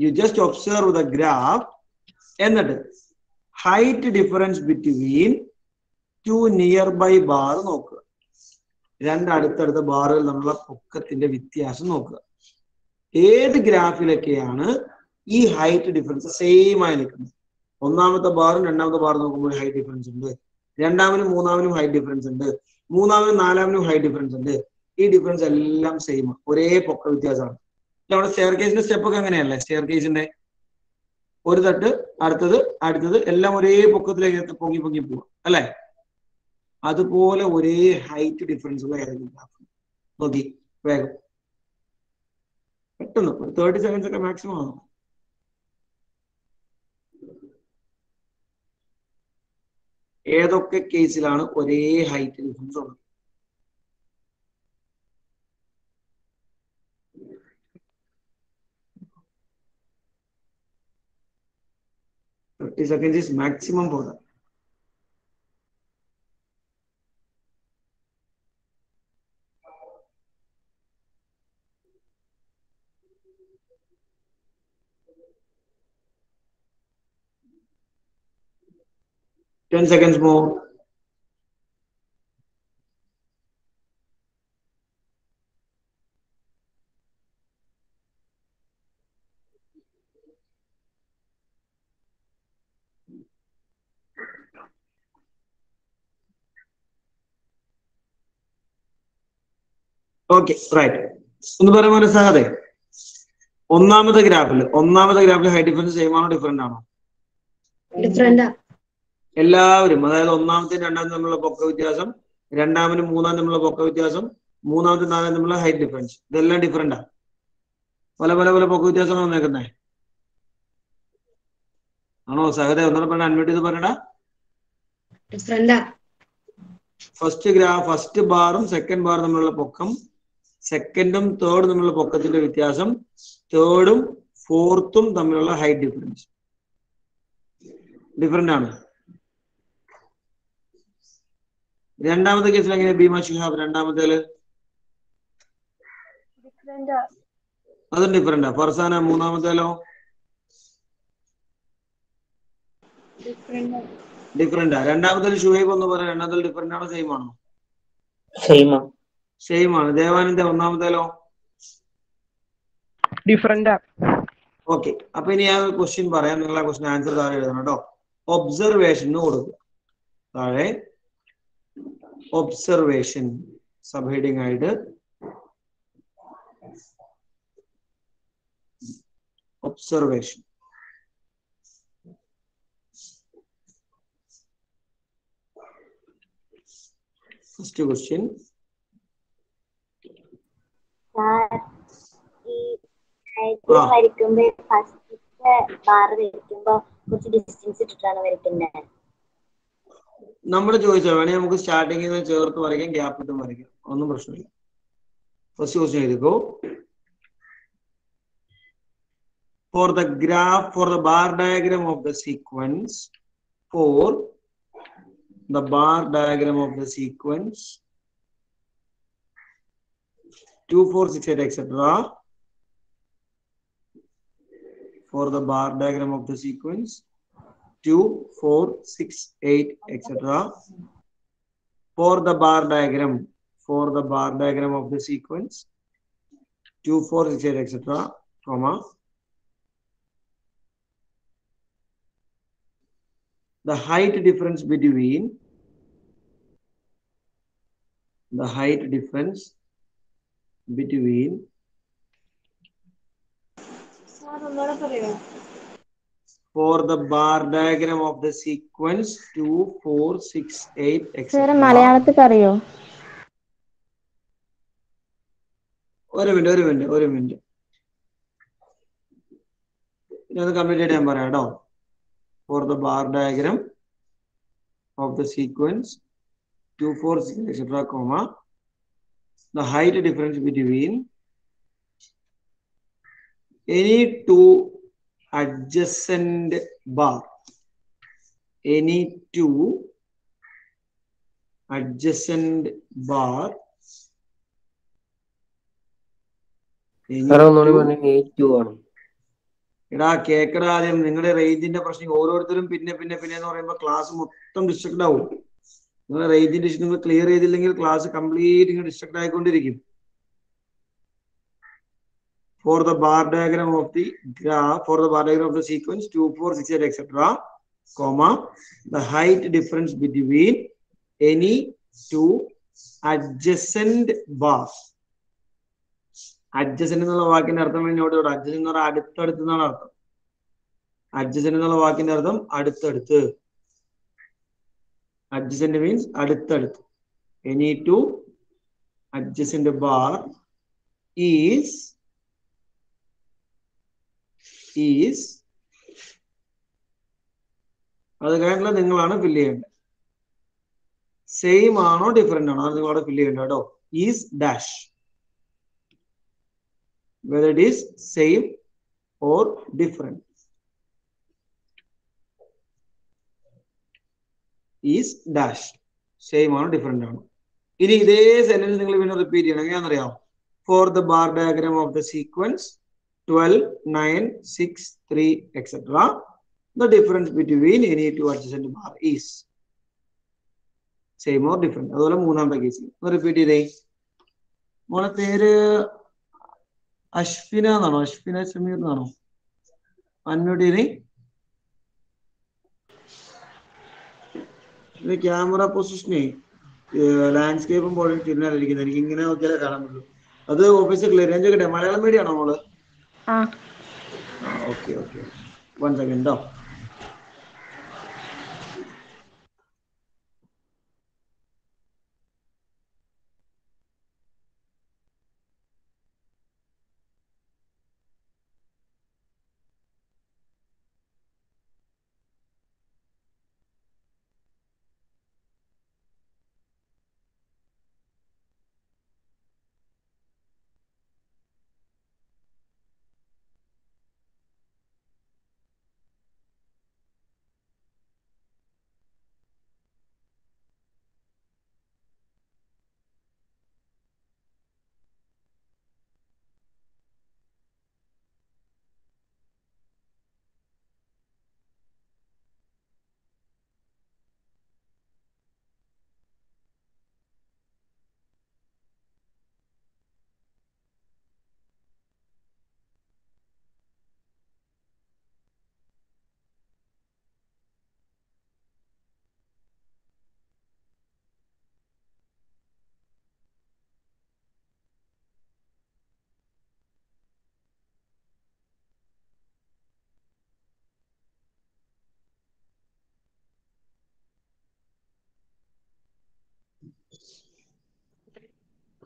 You just observe the graph എന്നിട്ട് height difference between two nearby bar നോക്കുക. രണ്ട് അടുത്തടുത്ത ബാറുകൾ തമ്മിലുള്ള പൊക്കത്തിന്റെ വ്യത്യാസം നോക്കുക. ഏത് ഗ്രാഫിലൊക്കെയാണ് ഈ ഹൈറ്റ് ഡിഫറൻസ് സെയിം ആയി നിൽക്കുന്നത് ഒന്നാമത്തെ ബാറും രണ്ടാമത്തെ ബാറും നോക്കുമ്പോൾ ഹൈറ്റ് ഡിഫറൻസ് ഉണ്ട്. രണ്ടാമനും മൂന്നാമനും ഹൈറ്റ് ഡിഫറൻസ് ഉണ്ട്. മൂന്നാമനും നാലാമനും ഹൈറ്റ് ഡിഫറൻസ് ഉണ്ട്. ഈ ഡിഫറൻസ് എല്ലാം സെയിം ആണ് ഒരേ പൊക്ക വ്യത്യാസമാണ്. നമ്മുടെ സ്റ്റെയർ കേസിന്റെ സ്റ്റെപ്പ് ഒക്കെ അങ്ങനെയല്ലേ? സ്റ്റെയർ കേസിന്റെ ഒരു തട്ട് അടുത്തത് അടുത്തത് എല്ലാം ഒരേ പൊക്കത്തിലേക്ക് പൊങ്ങി പൊങ്ങി പോവാം. അല്ലെ? അതുപോലെ ഒരേ ഹൈറ്റ് ഡിഫറൻസ് ഉള്ള ഏതെങ്കിലും ഗ്രാഫ് നോക്കി വേഗം. പെട്ടെന്ന് തേർട്ടി സെക്കൻഡ്സ് ഒക്കെ മാക്സിമം ആണ് ऐसा हईट डिफरस ഹൈറ്റ് ഡിഫറൻസ് ഉള്ളത് maximum seconds 10 seconds more. Okay right എന്ന് പറയുമ്പോൾ സഹതെ ഒന്നാമത്തെ ഗ്രാഫിൽ ഒന്നാമത്തെ ഗ്രാഫിൽ ഹൈ ഡിഫറൻസ് സെയിം ആണോ ഡിഫറെന്റ് ആണോ? ഡിഫറെന്റ് എല്ലാവരും അതായത് ഒന്നാമത്തെ രണ്ടാമത്തെ തമ്മിലുള്ള പൊക്ക വ്യത്യാസം രണ്ടാമനും മൂന്നാം തമ്മിലുള്ള പൊക്ക വ്യത്യാസം മൂന്നാമത്തെ നാലാം തമ്മിലുള്ള ഹൈറ്റ് ഡിഫറൻസ് ഇതെല്ലാം ഡിഫറെന്റാ പല പല പല പൊക്ക വ്യത്യാസങ്ങൾ വന്നേക്കുന്നേ. ആണോ? സഹദ ഒന്നുകൂടെ പറഞ്ഞ അൺമ്യൂട്ട് ചെയ്ത് പറയടാ. ഫസ്റ്റ് ഗ്രാ ഫസ്റ്റ് ബാറും സെക്കൻഡ് ബാറും തമ്മിലുള്ള പൊക്കം സെക്കൻഡും തേർഡും തമ്മിലുള്ള പൊക്കത്തിന്റെ വ്യത്യാസം തേർഡും ഫോർത്തും തമ്മിലുള്ള ഹൈറ്റ് ഡിഫറൻസ് ഡിഫറെന്റ് ആണ്. രണ്ടാമത്തെ കേസിൽ എങ്ങനെ ഭീമ ശുഹാബ് രണ്ടാമത്തേൽ അതും ഡിഫറെന്റാ ഫർസാന മൂന്നാമത്തേലോ ഡിഫറെന്റാ രണ്ടാമത്തേൽ ഷുഹൈബ് എന്ന് പറയാം രണ്ടാമത്തേൽ ഡിഫറെന്റ് ആണോ സെയിം ആണോ? സെയിം ആണ്. ദേവാനന്ദ ഒന്നാമത്തേലോ ഡിഫറെന്റ് ഓക്കെ അപ്പൊ ഇനി ഞാൻ ക്വസ്റ്റ്യൻ പറയാം. നിങ്ങൾ ആ ക്വസ്റ്റ്യൻ ആൻസർ താഴെ എഴുതണം കേട്ടോ. ഒബ്സർവേഷൻ കൊടുക്കുക. താഴെ ഒബ്സർവേഷൻ സബ് ഹെഡിങ് ആയിട്ട് ഒബ്സർവേഷൻ ഫസ്റ്റ് ക്വസ്റ്റ്യൻ. വരയ്ക്കുമ്പോ ഫസ്റ്റത്തെ ബാർ വരയ്ക്കുമ്പോ കുറച്ച് ഡിസ്റ്റൻസ് ഇട്ടിട്ടാണ് വരയ്ക്കുന്നത് നമ്മൾ ചോദിച്ചാൽ വേണേ നമുക്ക് സ്റ്റാർട്ടിങ്ങിൽ നിന്ന് ചേർത്ത് വരയ്ക്കാം ഗ്യാപ്പ് ഇട്ടും വരയ്ക്കാം. ഒന്നും പ്രശ്നമില്ല. ഫസ്റ്റ് ക്വസ്റ്റ്യൻ എഴുതിക്കോ. For the graph for the bar diagram of the sequence for the bar diagram of the sequence two four six eight etcetera for the bar diagram of the sequence 2, 4, 6, 8, etc. For the bar diagram, for the bar diagram of the sequence, 2, 4, 6, 8, etc. Comma. The height difference between the height difference between for the bar diagram of the sequence 2, 4, 6, 8, etc. മലയാളത്തിൽ അറിയോ ഒരു minute ഒരു minute ഒരു minute. ഇത് complete ആയിട്ട് ഞാൻ പറയാം കേട്ടോ. For the bar diagram of the sequence two four six etcetera comma the height difference between any two adjacent bar. Any two adjacent bar. എടാ കേക്കടാ ആദ്യം. നിങ്ങളുടെ റേഞ്ചിന്റെ പ്രശ്നം ഓരോരുത്തരും പിന്നെ പിന്നെ പിന്നെ എന്ന് പറയുമ്പോൾ ക്ലാസ് മൊത്തം ഡിസ്ട്രക്ട് ആവും. നിങ്ങളുടെ റേഞ്ചിന്റെ ഇഷ്യൂ നിങ്ങൾ ക്ലിയർ ചെയ്തില്ലെങ്കിൽ ക്ലാസ് കംപ്ലീറ്റ് ഇങ്ങനെ ഡിസ്ട്രക്ട് ആയിക്കൊണ്ടിരിക്കും. For the bar diagram of the graph for the bar diagram of the sequence 2 4 6 8 etc comma the height difference between any two adjacent bars adjacent എന്നുള്ള വാക്കിന്റെ അർത്ഥം എന്നോട് adjacent എന്ന് പറഞ്ഞാൽ അടുത്തടുത്ത് എന്നാണ് അർത്ഥം adjacent എന്നുള്ള വാക്കിന്റെ അർത്ഥം അടുത്തടുത്ത് adjacent means അടുത്തടുത്ത് any two adjacent bar is is അത് കഴിഞ്ഞിട്ടുള്ള നിങ്ങളാണ് ഫില്ല് ചെയ്യേണ്ടത്. സെയിം ആണോ ഡിഫറെന്റ് ആണോ? അത് നിങ്ങൾ അവിടെ ഫില്ല് ചെയ്യേണ്ട കേട്ടോ. Is dash whether it is same or different is dash same ആണോ ഡിഫറെന്റ് ആണോ? ഇനി ഇതേ സെന്റൻസ് നിങ്ങൾ പിന്നെ റിപ്പീറ്റ് ചെയ്യണം. എങ്ങനെയാണെന്നറിയാം for the bar diagram of the sequence 12, 9, 6, 3, etc. The difference between any two adjacent bar is same or different. അതുപോലെ മൂന്നാമത്തെ case repeat ചെയ്തേ. മോളെ പേര് അശ്വിന എന്നാണോ? അശ്വിന സമീർ എന്നാണോ? അൺമ്യൂട്ട് ചെയ്തേ ക്യാമറ പൊസിഷനെ ലാൻഡ്സ്കേപ്പും പോലെ തിരിഞ്ഞാലിരിക്കുന്നത് എനിക്ക് ഇങ്ങനെ നോക്കിയാലേ കാണാൻ പറ്റുള്ളൂ. അത് ഓഫീസ് ക്ലിയർ ഞാൻ ചോദിക്കട്ടെ മലയാളം മീഡിയം ആണോ മോൾ? ആ. Okay okay. വൺ സെക്കൻഡ് കേട്ടോ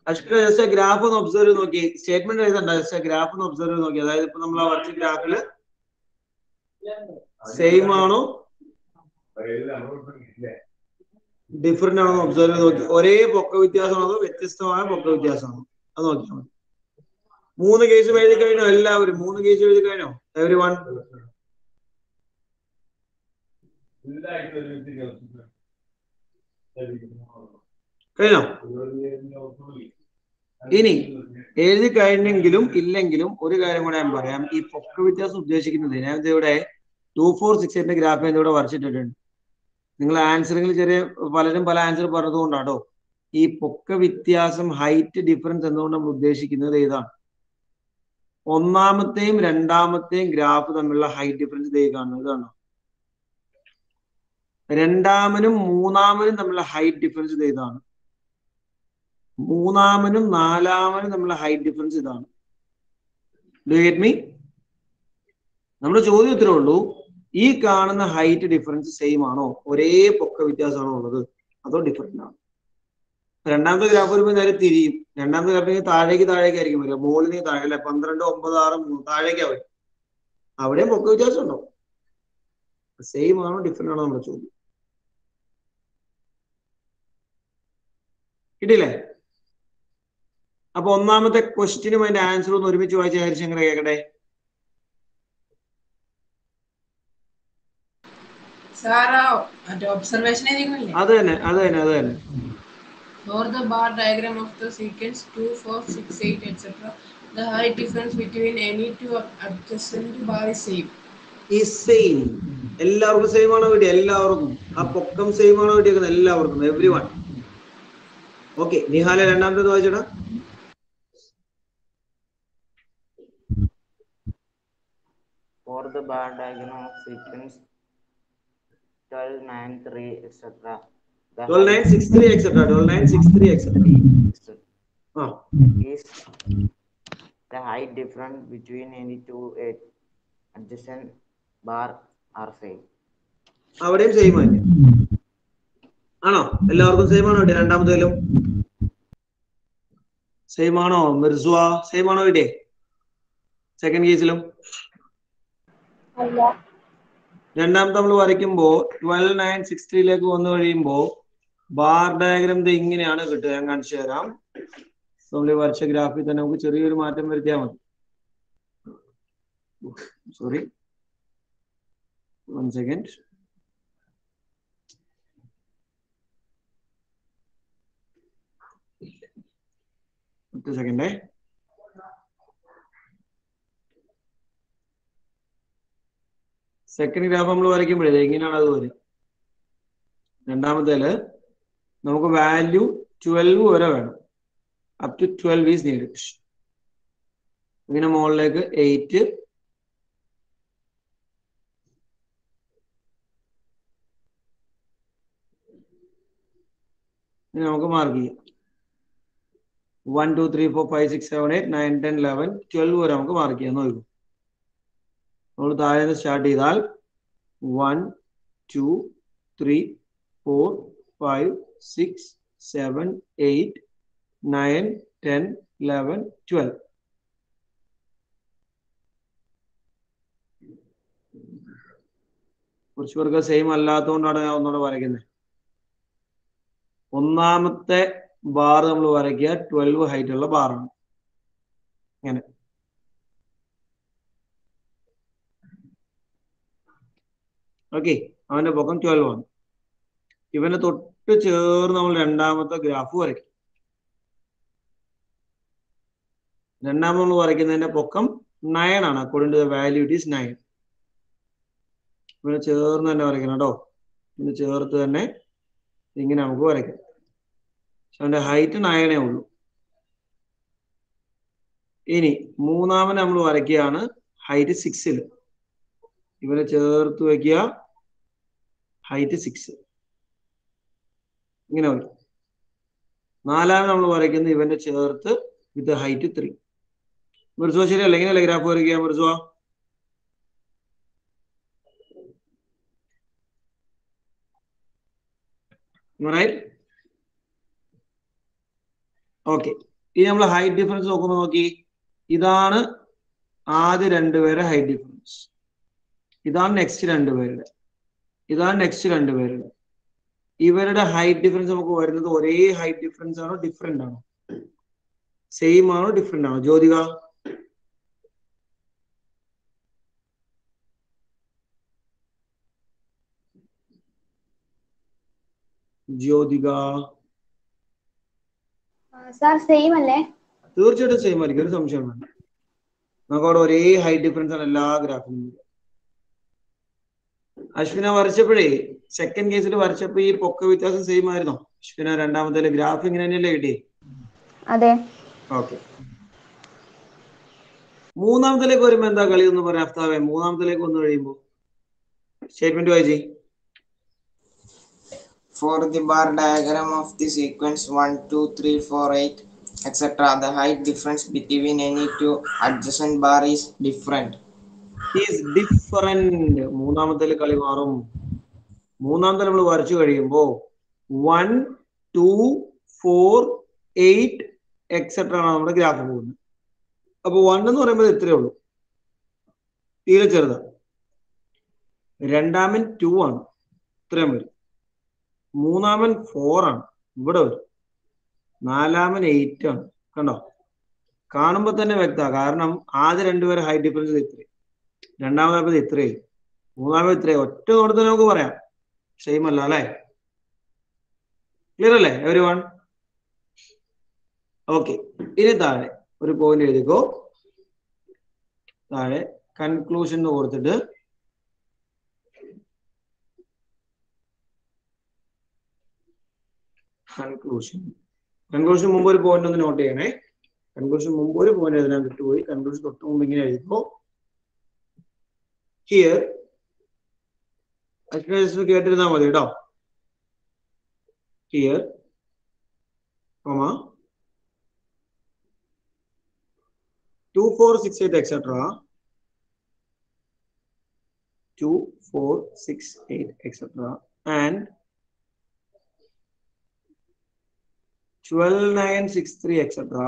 അഷ്ക ജസ്റ്റ് ഗ്രാഫ് ഒന്ന് ഒബ്സർവ് നോക്കി. സ്റ്റേറ്റ്മെന്റ് എഴുതണ്ട ജസ്റ്റ് ഗ്രാഫ് ഒന്ന് ഒബ്സർവ് നോക്കി. അതായത് ഇപ്പൊ നമ്മൾ ആ വരച്ച ഗ്രാഫിൽ സെയിം ആണോ? ഡിഫറെന്റ് ആണോ ഒബ്സർവ് നോക്കി. ഒരേ പൊക്ക വ്യത്യാസമാണോ? വ്യത്യസ്തമായ പൊക്ക വ്യത്യാസമാണോ? അത് നോക്കിയാൽ മതി. മൂന്ന് കേസ് എഴുതി കഴിഞ്ഞോ? എല്ലാവരും? മൂന്ന് കേസ് എഴുതി കഴിഞ്ഞോ? എവരി വൺ കഴിഞ്ഞോ? ഇനി എഴുതി കഴിഞ്ഞെങ്കിലും ഇല്ലെങ്കിലും ഒരു കാര്യം കൂടെ ഞാൻ പറയാം. ഈ പൊക്ക വ്യത്യാസം ഉദ്ദേശിക്കുന്നത് ഞാൻ ഇവിടെ ടു ഫോർ സിക്സ് എന്റെ ഗ്രാഫ് ഞാൻ ഇവിടെ വരച്ചിട്ടിട്ടുണ്ട്. നിങ്ങൾ ആൻസറിങ്ങൾ ചെറിയ പലരും പല ആൻസർ പറഞ്ഞതുകൊണ്ടാട്ടോ. ഈ പൊക്ക വ്യത്യാസം ഹൈറ്റ് ഡിഫറൻസ് എന്നുകൊണ്ട് നമ്മൾ ഉദ്ദേശിക്കുന്നത് ഏതാണ് ഒന്നാമത്തെയും രണ്ടാമത്തെയും ഗ്രാഫ് തമ്മിലുള്ള ഹൈറ്റ് ഡിഫറൻസ് ഇതേ കാണുന്നത് ഇതാണോ രണ്ടാമനും മൂന്നാമനും തമ്മിലുള്ള ഹൈറ്റ് ഡിഫറൻസ് ഇത് ഇതാണ്. മൂന്നാമനും നാലാമനും തമ്മിലുള്ള ഹൈറ്റ് ഡിഫറൻസ് ഇതാണ്. ഡു ഗെറ്റ് മീ നമ്മുടെ ചോദ്യം ഇത്രേ ഉള്ളൂ. ഈ കാണുന്ന ഹൈറ്റ് ഡിഫറൻസ് സെയിം ആണോ? ഒരേ പൊക്ക വ്യത്യാസമാണോ ഉള്ളത്? അതോ ഡിഫറെന്റ് ആണോ? രണ്ടാമത്തെ ഗ്രാഫ് വരുമ്പോൾ നേരെ തിരിയും. രണ്ടാമത്തെ ഗ്രാഫ് താഴേക്ക് താഴേക്ക് ആയിരിക്കും വരിക. മുകളിൽ താഴെ അല്ലെ? പന്ത്രണ്ട് ഒമ്പത് ആറ് മൂന്ന് താഴേക്കാ വരും അവിടെ പൊക്ക വ്യത്യാസം ഉണ്ടോ? സെയിം ആണോ ഡിഫറെന്റ് ആണോ നമ്മുടെ ചോദ്യം? കിട്ടിയില്ലേ? അപ്പൊ ഒന്നാമത്തെ ക്വസ്റ്റ്യനും അതിന്റെ ആൻസറും ഒന്ന് ഒരുമിച്ച് വായിച്ച ഹരിശങ്കർ കേക്കട്ടെ അത് തന്നെ അത് തന്നെ അത് തന്നെ. For the bar diagram of the sequence 2, 4, 6, 8, etc., the height difference between any two adjacent bar is same. Is same. എല്ലാവർക്കും സെയിം ആണോ കിട്ടിയ? എല്ലാവർക്കും. ആ പൊക്കം സെയിം ആണോ കിട്ടിയേക്കുന്നത്? എല്ലാവർക്കും. എവ്രി വൺ ഓക്കെ നിഹാല രണ്ടാമത്തേത് വായിച്ചടാ. For the bar diagram of sequence 12, 9, 3, etc. The twelve nine six three etcetera twelve nine six three etcetera is the height difference between any two adjacent bar are same. അവിടെയും same തന്നെ ആണോ? എല്ലാവർക്കും same ആണോ കിട്ടിയ രണ്ടാമത്തേലും? Same ആണോ മിർസുവ? Same ആണോ കിട്ടിയേ second കേസിലും അല്ല. രണ്ടാമത്തെ നമ്മൾ വരയ്ക്കുമ്പോ ട്വൽവ് നയൻ സിക്സ് ത്രീയിലേക്ക് വന്നു കഴിയുമ്പോ ബാർ ഡയഗ്രാം ഇങ്ങനെയാണ് കിട്ടുക. ഞാൻ കാണിച്ചു തരാം. നമ്മൾ വരച്ച ഗ്രാഫിൽ തന്നെ നമുക്ക് ചെറിയൊരു മാറ്റം വരുത്തിയാൽ മതി. സോറി വൺ സെക്കൻഡ് ഒറ്റ സെക്കൻഡേ സെക്കൻഡ് ഗ്രാഫ് നമ്മൾ വരയ്ക്കുമ്പോഴേ എങ്ങനെയാണ് അത് വരിക രണ്ടാമത്തേൽ നമുക്ക് വാല്യൂ ട്വൽവ് വരെ വേണം. Up to twelve is need ഇങ്ങനെ മുകളിലേക്ക് എയ്റ്റ് നമുക്ക് മാർക്ക് ചെയ്യാം. One two three four five six seven eight nine ten eleven twelve വരെ നമുക്ക് മാർക്ക് ചെയ്യാൻ നോക്കൂ നമ്മൾ താഴെ നിന്ന് സ്റ്റാർട്ട് ചെയ്താൽ one two three four five six seven eight nine ten eleven twelve കുറച്ച് പേർക്ക് സെയിം അല്ലാത്തതുകൊണ്ടാണ് ഞാൻ ഒന്നുകൂടെ വരയ്ക്കുന്നത്. ഒന്നാമത്തെ ബാർ നമ്മൾ വരയ്ക്കുക. ട്വൽവ് ഹൈറ്റ് ഉള്ള ബാറാണ് ഇങ്ങനെ. ഓക്കെ അവന്റെ പൊക്കം ട്വൽവ് ആണ്. ഇവന്റെ തൊട്ട് ചേർന്ന് നമ്മൾ രണ്ടാമത്തെ ഗ്രാഫ് വരയ്ക്കും. രണ്ടാമത് നമ്മൾ വരയ്ക്കുന്നതിന്റെ പൊക്കം നയൻ ആണ്. According to the value it is nine ഇവനെ ചേർന്ന് തന്നെ വരയ്ക്കണം കേട്ടോ. ഇവന് ചേർത്ത് തന്നെ ഇങ്ങനെ നമുക്ക് വരയ്ക്കാം. പക്ഷെ അവന്റെ ഹൈറ്റ് നയനേ ഉള്ളൂ. ഇനി മൂന്നാമത് നമ്മൾ വരയ്ക്കുകയാണ് ഹൈറ്റ് സിക്സിൽ ഇവനെ ചേർത്ത് വയ്ക്കുക ഹൈറ്റ് സിക്സ് ഇങ്ങനെ വരും. നാലാമത് നമ്മൾ വരയ്ക്കുന്ന ഇവന്റെ ചേർത്ത് വിത്ത് ഹൈറ്റ് ത്രീ മിർസുവ ശരിയല്ല? ഇങ്ങനെയല്ലേ ഗ്രാഫ് വരയ്ക്കുക റൈറ്റ് ഓക്കെ ഇനി നമ്മൾ ഹൈറ്റ് ഡിഫറൻസ് നോക്കുമ്പോൾ നോക്കി. ഇതാണ് ആദ്യ രണ്ടുപേരെ ഹൈറ്റ് ഡിഫറൻസ് ഇതാണ് നെക്സ്റ്റ് രണ്ടുപേരുടെ. ഇതാണ് നെക്സ്റ്റ് രണ്ടുപേരുടെ. ഇവരുടെ ഹൈറ്റ് ഡിഫറൻസ് നമുക്ക് വരുന്നത് ഒരേ ഹൈറ്റ് ഡിഫറൻസ് ആണോ ഡിഫറെന്റ് ആണോ? സെയിം ആണോ ഡിഫറെന്റ് ആണോ? ജ്യോതിക? ജ്യോതിക? സാർ സെയിം അല്ലേ? തീർച്ചയായിട്ടും സെയിം ആയിരിക്കും. ഒരു സംശയം വേണ്ട നമുക്ക് അവിടെ ഒരേ ഹൈറ്റ് ഡിഫറൻസ് ആണ് എല്ലാ ഗ്രാഫിനും അശ്വിന വരച്ചപ്പോഴേ സെക്കൻഡ് കേസിൽ വരച്ചപ്പോ ഈ പൊക്ക വ്യത്യാസം സെയിം ആയിരുന്നോ. അശ്വിന രണ്ടാമത്തെ ഗ്രാഫ് ഇങ്ങനെ തന്നെയല്ലേ കിട്ടിയേ? അതെ. ഓക്കെ മൂന്നാമത്തിലേക്ക് വരുമ്പോ എന്താ കളി എന്ന് പറയാം അഫ്താവെ? മൂന്നാമത്തിലേക്ക് വന്നു കഴിയുമ്പോ? സ്റ്റേറ്റ്മെന്റ് വായിച്ചേ. For the bar diagram of the sequence 1, 2, 3, 4, 8, etc., the height difference between any two adjacent bar is different. Is different മൂന്നാമത്തെ കളി മാറും. മൂന്നാമത്തെ നമ്മൾ വരച്ചു കഴിയുമ്പോ one two four eight etcetera ആണ് നമ്മുടെ ഗ്രാഫ് പോകുന്നത്. അപ്പൊ വൺ എന്ന് പറയുമ്പോൾ ഇത്രയേ ഉള്ളൂ. തീരെ ചെറുതാ. രണ്ടാമൻ ടു ആണ്. ഇത്രയും വരും. മൂന്നാമൻ ഫോർ ആണ്. ഇവിടെ വരും. നാലാമൻ എയ്റ്റ് ആണ്. കണ്ടോ? കാണുമ്പോ തന്നെ വ്യക്തമാണ് കാരണം ആദ്യ രണ്ടുപേരെ ഹൈറ്റ് ഡിഫറൻസ് ഇത്രയും. രണ്ടാമതാമത് ഇത്രയും മൂന്നാമത് ഇത്രയും ഒറ്റ നോട്ടത്തിൽ നമുക്ക് പറയാം. സെയിം അല്ല അല്ലേ? ക്ലിയർ അല്ലേ എവരി വൺ ഓക്കെ ഇനി താഴെ ഒരു പോയിന്റ് എഴുതിക്കോ. താഴെ കൺക്ലൂഷൻ കൊടുത്തിട്ട് കൺക്ലൂഷൻ കൺക്ലൂഷൻ മുമ്പ് ഒരു പോയിന്റ് ഒന്ന് നോട്ട് ചെയ്യണേ. കൺക്ലൂഷൻ മുമ്പ് ഒരു പോയിന്റ് എഴുതാൻ വിട്ടുപോയി കൺക്ലൂഷൻ തൊട്ട് മുമ്പ് ഇങ്ങനെ എഴുതിക്കോ. ഹിയർ അശ്വിനെ കേട്ടിരുന്നാ മതി കേട്ടോ here comma two four six eight etcetera two four six eight etcetera and twelve nine six three etcetera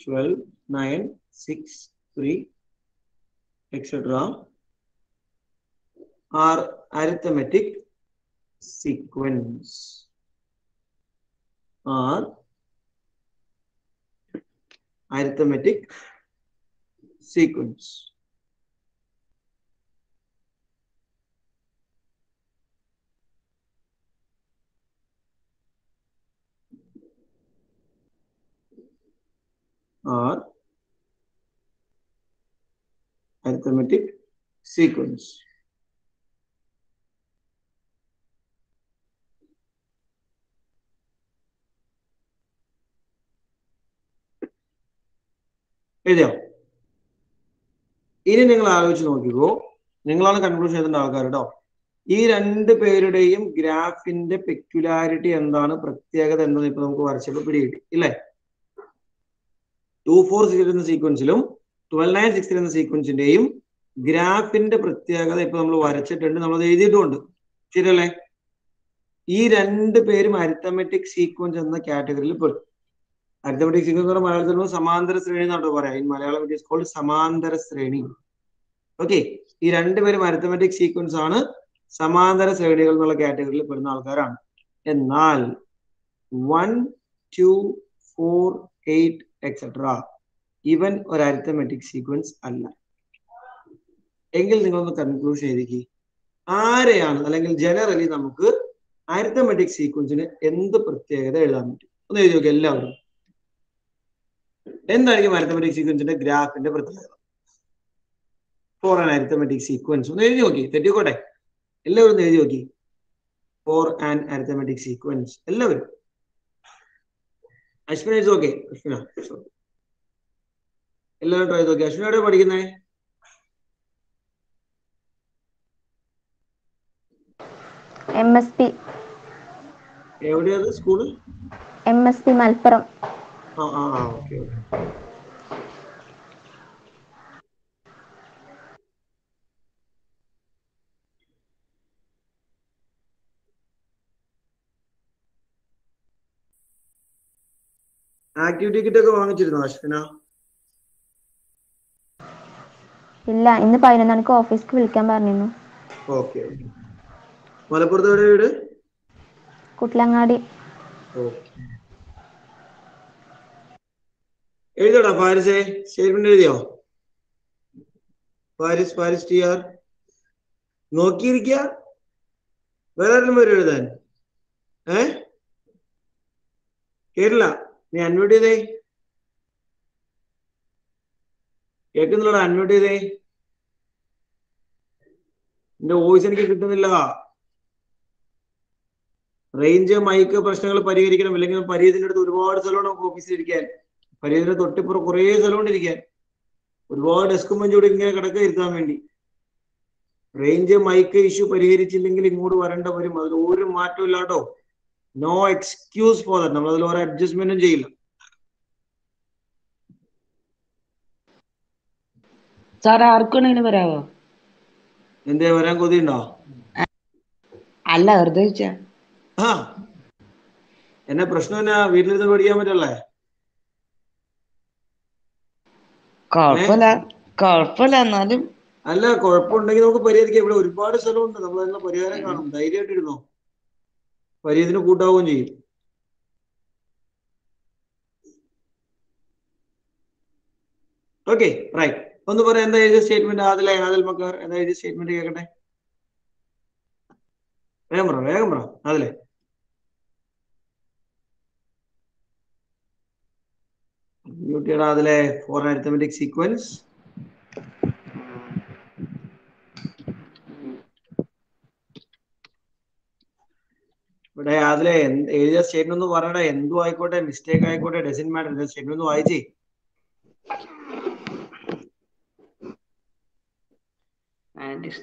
twelve nine six three etc. are arithmetic sequence are arithmetic sequence. are arithmetic sequence. എഴുതിയോ? ഇനി നിങ്ങൾ ആലോചിച്ച് നോക്കിക്കോ. നിങ്ങളാണ് conclusion എഴുതുന്ന ആൾക്കാർ കേട്ടോ ഈ രണ്ട് പേരുടെയും ഗ്രാഫിന്റെ പെക്യുലാരിറ്റി എന്താണ് പ്രത്യേകത എന്നത് ഇപ്പൊ നമുക്ക് വരച്ചപ്പോൾ പിടികിട്ടി. ഇല്ലേ? ടു ഫോർ സീരീസ് സീക്വൻസിലും ട്വൽവ് നയൻ സിക്സ് എന്ന സീക്വൻസിന്റെയും ഗ്രാഫിന്റെ പ്രത്യേകത ഇപ്പൊ നമ്മൾ വരച്ചിട്ടുണ്ട് നമ്മൾ എഴുതിയിട്ടുണ്ട് ശരിയല്ലേ? ഈ രണ്ട് പേരും അരിത്തമെറ്റിക് സീക്വൻസ് എന്ന കാറ്റഗറിയിൽ പെടും അരിത്തമെറ്റിക് സീക്വൻസ് എന്ന് പറഞ്ഞാൽ മലയാളത്തിൽ സമാന്തര ശ്രേണി എന്നാണ് പറയാം in Malayalam it is called സമാന്തര ശ്രേണി. ഓക്കെ ഈ രണ്ട് പേരും അരിത്തമെറ്റിക് സീക്വൻസ് ആണ് സമാന്തര ശ്രേണികൾ എന്നുള്ള കാറ്റഗറിയിൽ പെടുന്ന ആൾക്കാരാണ്. എന്നാൽ one two four eight etcetera ഇവൻ ഒരു അരിത്തമെറ്റിക് സീക്വൻസ് അല്ല. എങ്കിൽ നിങ്ങളൊന്ന് കൺക്ലൂഷൻ എഴുതി ആരെയാണ് അല്ലെങ്കിൽ ജനറലി നമുക്ക് അരിത്തമെറ്റിക് സീക്വൻസിന് എന്ത് പ്രത്യേകത എഴുതാൻ പറ്റും? ഒന്ന് എഴുതി നോക്കി എല്ലാവരും. എന്തായിരിക്കും അരിത്തമെറ്റിക് സീക്വൻസിന്റെ ഗ്രാഫിന്റെ പ്രത്യേകത? ഫോർ ആൻഡ് അരിത്തമെറ്റിക് സീക്വൻസ് ഒന്ന് എഴുതി നോക്കി. തെറ്റിക്കോട്ടെ? എല്ലാവരും എഴുതി നോക്കി. ഫോർ ആൻഡ് അരിത്തമെറ്റിക് സീക്വൻസ് എല്ലാവരും അശ്വിന ഓക്കെ അശ്വിന എല്ലാവരും ട്രൈ നോക്കി. അശ്വിന എവിടെ പഠിക്കുന്നേ? എം എസ് പി എവിടെയാണ് school M S P Malappuram. ആ ആ ഓക്കെ ആക്ടിവിറ്റി കിറ്റ് ഒക്കെ വാങ്ങിച്ചിരുന്നോ അശ്വിന? ഇല്ല ഇന്ന് പതിനൊന്ന് മണിക്ക് ഓഫീസിക്ക് വിളിക്കാൻ പറഞ്ഞിരുന്നു. ഓക്കെ മലപ്പുറത്ത് എവിടെ വീട്? കുട്ടിലങ്ങാടി. എഴുതടാ ഫാരിസേ. സ്റ്റേറ്റ്മെന്റ് എഴുതിയോ? Faris Faris T R. നോക്കിയിരിക്ക. വേറെ ആരെങ്കിലും വരും എഴുതാൻ. ഏ? കേട്ടില്ല. നീ അൺമ്യൂട്ട് ചെയ്തേ. കേൾക്കുന്നില്ലടാ അൺമ്യൂട്ട് ചെയ്തേ. എന്റെ വോയിസ് എനിക്ക് കിട്ടുന്നില്ല. റേഞ്ച് മൈക്ക് പ്രശ്നങ്ങൾ പരിഹരിക്കണം. അല്ലെങ്കിൽ പരിഹരിച്ചിന്റെ അടുത്ത് ഒരുപാട് സ്ഥലമാണ് നമുക്ക് ഓഫീസിൽ ഇരിക്കാൻ. പരിഹരിച്ചിന്റെ തൊട്ടിപ്പുറം കുറേ സ്ഥലമുണ്ട് ഇരിക്കാൻ. ഒരുപാട് ഡെസ്കും ബെഞ്ചോട് ഇങ്ങനെ കിടക്ക ഇരുത്താൻ വേണ്ടി. റേഞ്ച് മൈക്ക് ഇഷ്യൂ പരിഹരിച്ചില്ലെങ്കിൽ ഇങ്ങോട്ട് വരേണ്ട വരും. അതിൽ ഒരു മാറ്റവും ഇല്ലാട്ടോ. നോ എക്സ്ക്യൂസ് ഫോർ ദാറ്റ് നമ്മൾ അതിൽ അഡ്ജസ്റ്റ്മെന്റും ചെയ്യില്ല. സാർ വേണമെങ്കിലും വരാവോ? എന്തേ വരാൻ കൊതിയുണ്ടോ? അല്ല വെറുതെ ചോദിച്ചാ ആ. എന്നെ പ്രശ്നം എന്നാ വീട്ടിലിരുന്ന് പഠിക്കാൻ പറ്റല്ലേ കൊഴപ്പില്ല കൊഴപ്പില്ല എന്നാലും. അല്ല കുഴപ്പമുണ്ടെങ്കിൽ നമുക്ക് പരിഹരിക്കാം. ഇവിടെ ഒരുപാട് സ്ഥലമുണ്ട്. നമ്മൾ അതിനുള്ള പരിഹാരം കാണും. ധൈര്യമായിട്ട് ഇരുന്നോ പരിഹരത്തിന് കൂട്ടാവുകയും ചെയ്യും. Okay right. ഒന്ന് പറയാം എന്താ എഴുതിയ സ്റ്റേറ്റ്മെന്റ് ആദിലെ ആദിൽ മക്കാർ എന്താ എഴുതിയ സ്റ്റേറ്റ്മെന്റ് കേൾക്കട്ടെ? വേഗം പറ വേഗം പറ ആദിലെ. മ്യൂട്ട് ചെയ്യടാ അതിലെ ഫോർ അരിത്തമെറ്റിക് സീക്വൻസ് ഇവിടെ അതിലെ എഴുതിയ സ്റ്റേറ്റ്മെന്റ് ഒന്ന് പറയടാ എന്തു ആയിക്കോട്ടെ മിസ്റ്റേക്ക് ആയിക്കോട്ടെ ഡസൻ മാറ്റർ സ്റ്റേറ്റ്മെന്റ് ഒന്ന് വായിച്ചേ.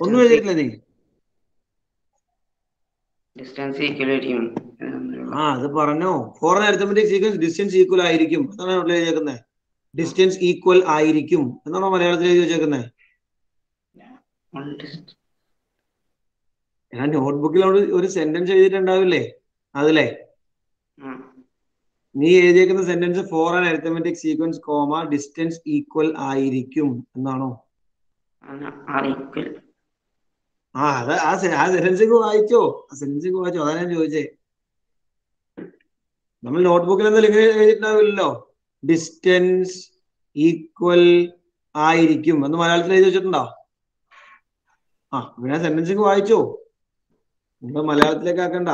ഒന്നും എഴുതിയിട്ടില്ല നീ. ഡിസ്റ്റൻസ് ഈക്വൽ ആയിരിക്കും. ആ അത് പറഞ്ഞോ. For an arithmetic sequence distance equal ആയിരിക്കും. എന്നാണ് ഇവിടെ എഴുതിയേക്കുന്നത് ഡിസ്റ്റൻസ് ഈക്വൽ ആയിരിക്കും. എന്നാണോ മലയാളത്തിൽ എഴുതി വെച്ചേക്കുന്നത് ഞാൻ നോട്ട്ബുക്കിൽ അവിടെ ഒരു സെന്റൻസ് എഴുതിയിട്ടുണ്ടാവില്ലേ? അതല്ലേ നീ എഴുതിയേക്കുന്ന sentence for and arithmetic sequence comma distance equal ആയിരിക്കും എന്നാണോ? ഈക്വൽ ആ അത് ആ ആ സെന്റൻസ് വായിച്ചോ ആ സെന്റൻസ് വായിച്ചോ. അതാണ് ഞാൻ ചോദിച്ചേ. നമ്മൾ നോട്ട്ബുക്കിൽ എന്തെങ്കിലും ഇങ്ങനെ എഴുതിയിട്ടുണ്ടാവില്ലല്ലോ? ഡിസ്റ്റൻസ് ഈക്വൽ ആയിരിക്കും എന്ന് മലയാളത്തിൽ എഴുതി വെച്ചിട്ടുണ്ടോ? ആ പിന്നെ ആ വായിച്ചോ. നിങ്ങൾ മലയാളത്തിലേക്ക് ആക്കണ്ട.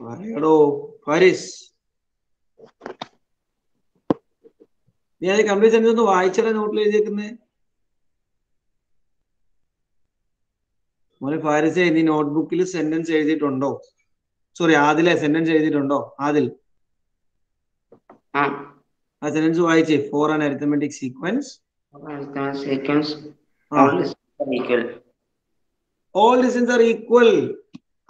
പറയടോ. ഫാരിസ് നീ അത് കമ്പനി സെന്റൻസ് ഒന്ന് വായിച്ചടാ നോട്ടിൽ എഴുതിയേക്കുന്നേ. മോനെ ഫാരിസേ നീ നോട്ട്ബുക്കിൽ സെന്റൻസ് എഴുതിയിട്ടുണ്ടോ? സോറി ആദിലെ സെന്റൻസ് എഴുതിയിട്ടുണ്ടോ? ആദിൽ. ആ. സെന്റൻസ് വായിച്ചേ. For an arithmetic sequence all distance are equal